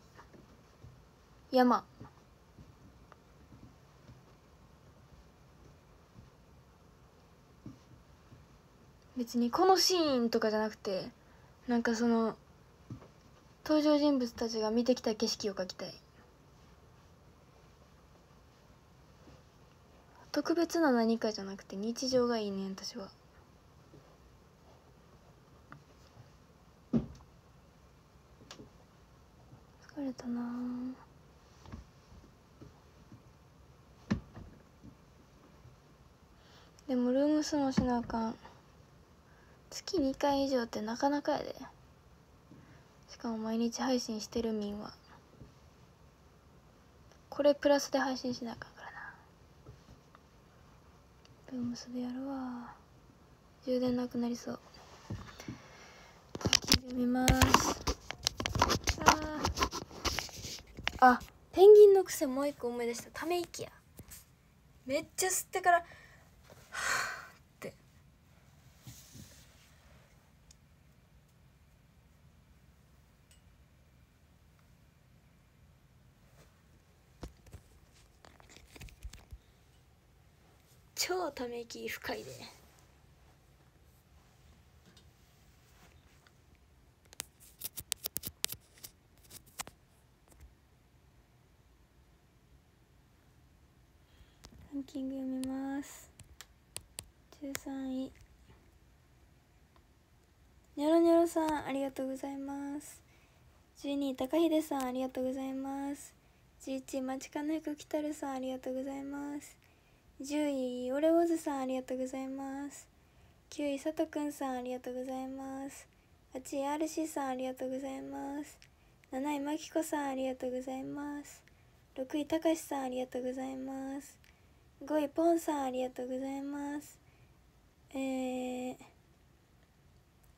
山。別にこのシーンとかじゃなくてなんかその登場人物たちが見てきた景色を描きたい。特別な何かじゃなくて日常がいいね私は。疲れたな。でもルームスもしなあかん。月2回以上ってなかなかやで。しかも毎日配信してるみんは。これプラスで配信しなあかんからな。ルームスでやるわ。充電なくなりそう。読みます。ああペンギンの癖もう一個思い出した。ため息や。めっちゃ吸ってから超ため息深いで。ランキング読みます。13位。ニョロニョロさんありがとうございます。12位高秀さんありがとうございます。11位まちかの服きたるさんありがとうございます。10位オレオズさんありがとうございます。9位さとくんさんありがとうございます。8位 RC さんありがとうございます。7位まきこさんありがとうございます。6位たかしさんありがとうございます。5位ポンさんありがとうございます。えー、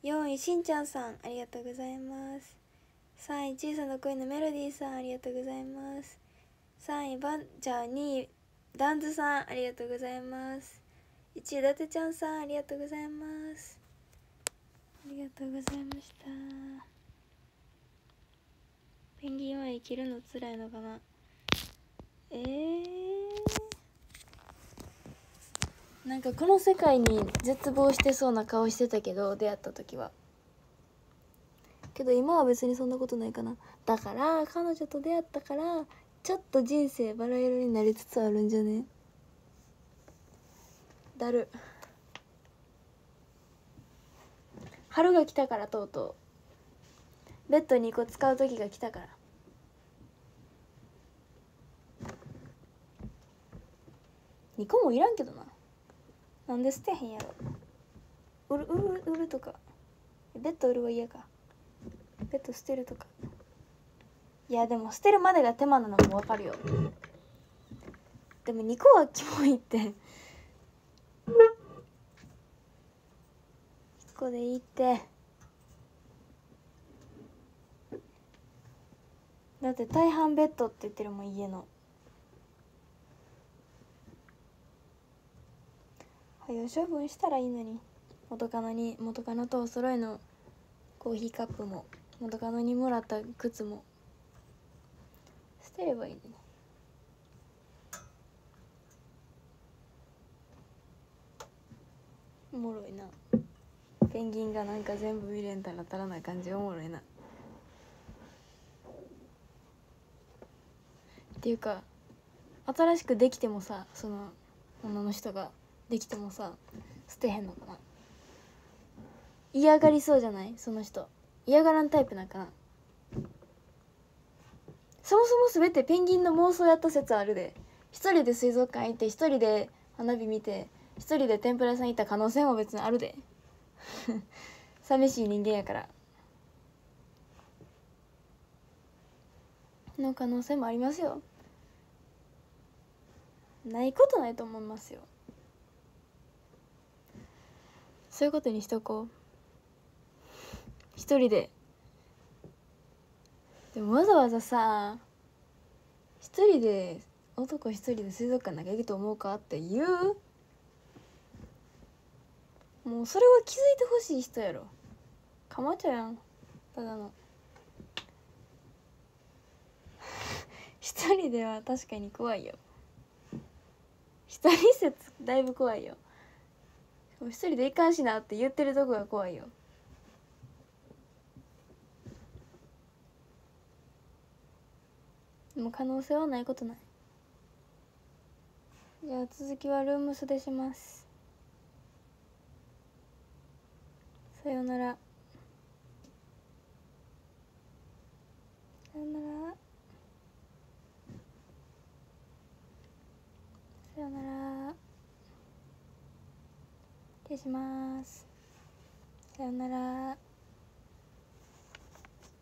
4位しんちゃんさんありがとうございます。3位小さな恋のメロディーさんありがとうございます。3位バンじゃあ2位ダンズさんありがとうございます。1位伊達ちゃんさんありがとうございます。ありがとうございました。ペンギンは生きるの辛いのかな？えー、なんかこの世界に絶望してそうな顔してたけど出会った時は。けど今は別にそんなことないかな。だから彼女と出会ったからちょっと人生バラ色になりつつあるんじゃね？だる。春が来たからとうとう。ベッドに2個使う時が来たから。2個もいらんけどな。なんで捨てへんやろ。売る売る売るとか。ベッド売るは嫌か。ベッド捨てるとか。いやでも捨てるまでが手間なのもわかるよ。でも2個はキモいって。1個でいいって。だって大半ベッドって言ってるもん家の。はよ処分したらいいのに。元カノに元カノとお揃いのコーヒーカップも元カノにもらった靴も。てればいいの。におもろいな。ペンギンがなんか全部見れんたら足らない感じおもろいな。っていうか新しくできてもさその女の人ができてもさ捨てへんのかな。嫌がりそうじゃない？その人。嫌がらんタイプなんかな。そもそも全てペンギンの妄想やった説あるで。一人で水族館行って一人で花火見て一人で天ぷら屋さん行った可能性も別にあるで。寂しい人間やから。の可能性もありますよ。ないことないと思いますよ。そういうことにしとこう。一人ででもわざわざさ一人で男一人で水族館なんか行くと思うかって言うもうそれは気づいてほしい人やろ。かまちゃやんただの。一人では確かに怖いよ。一人説だいぶ怖いよ。一人で行かんしなって言ってるとこが怖いよ。でも可能性はないことない。じゃあ続きはルームスでします。さようなら。さようなら。さようなら。失礼します。さようなら。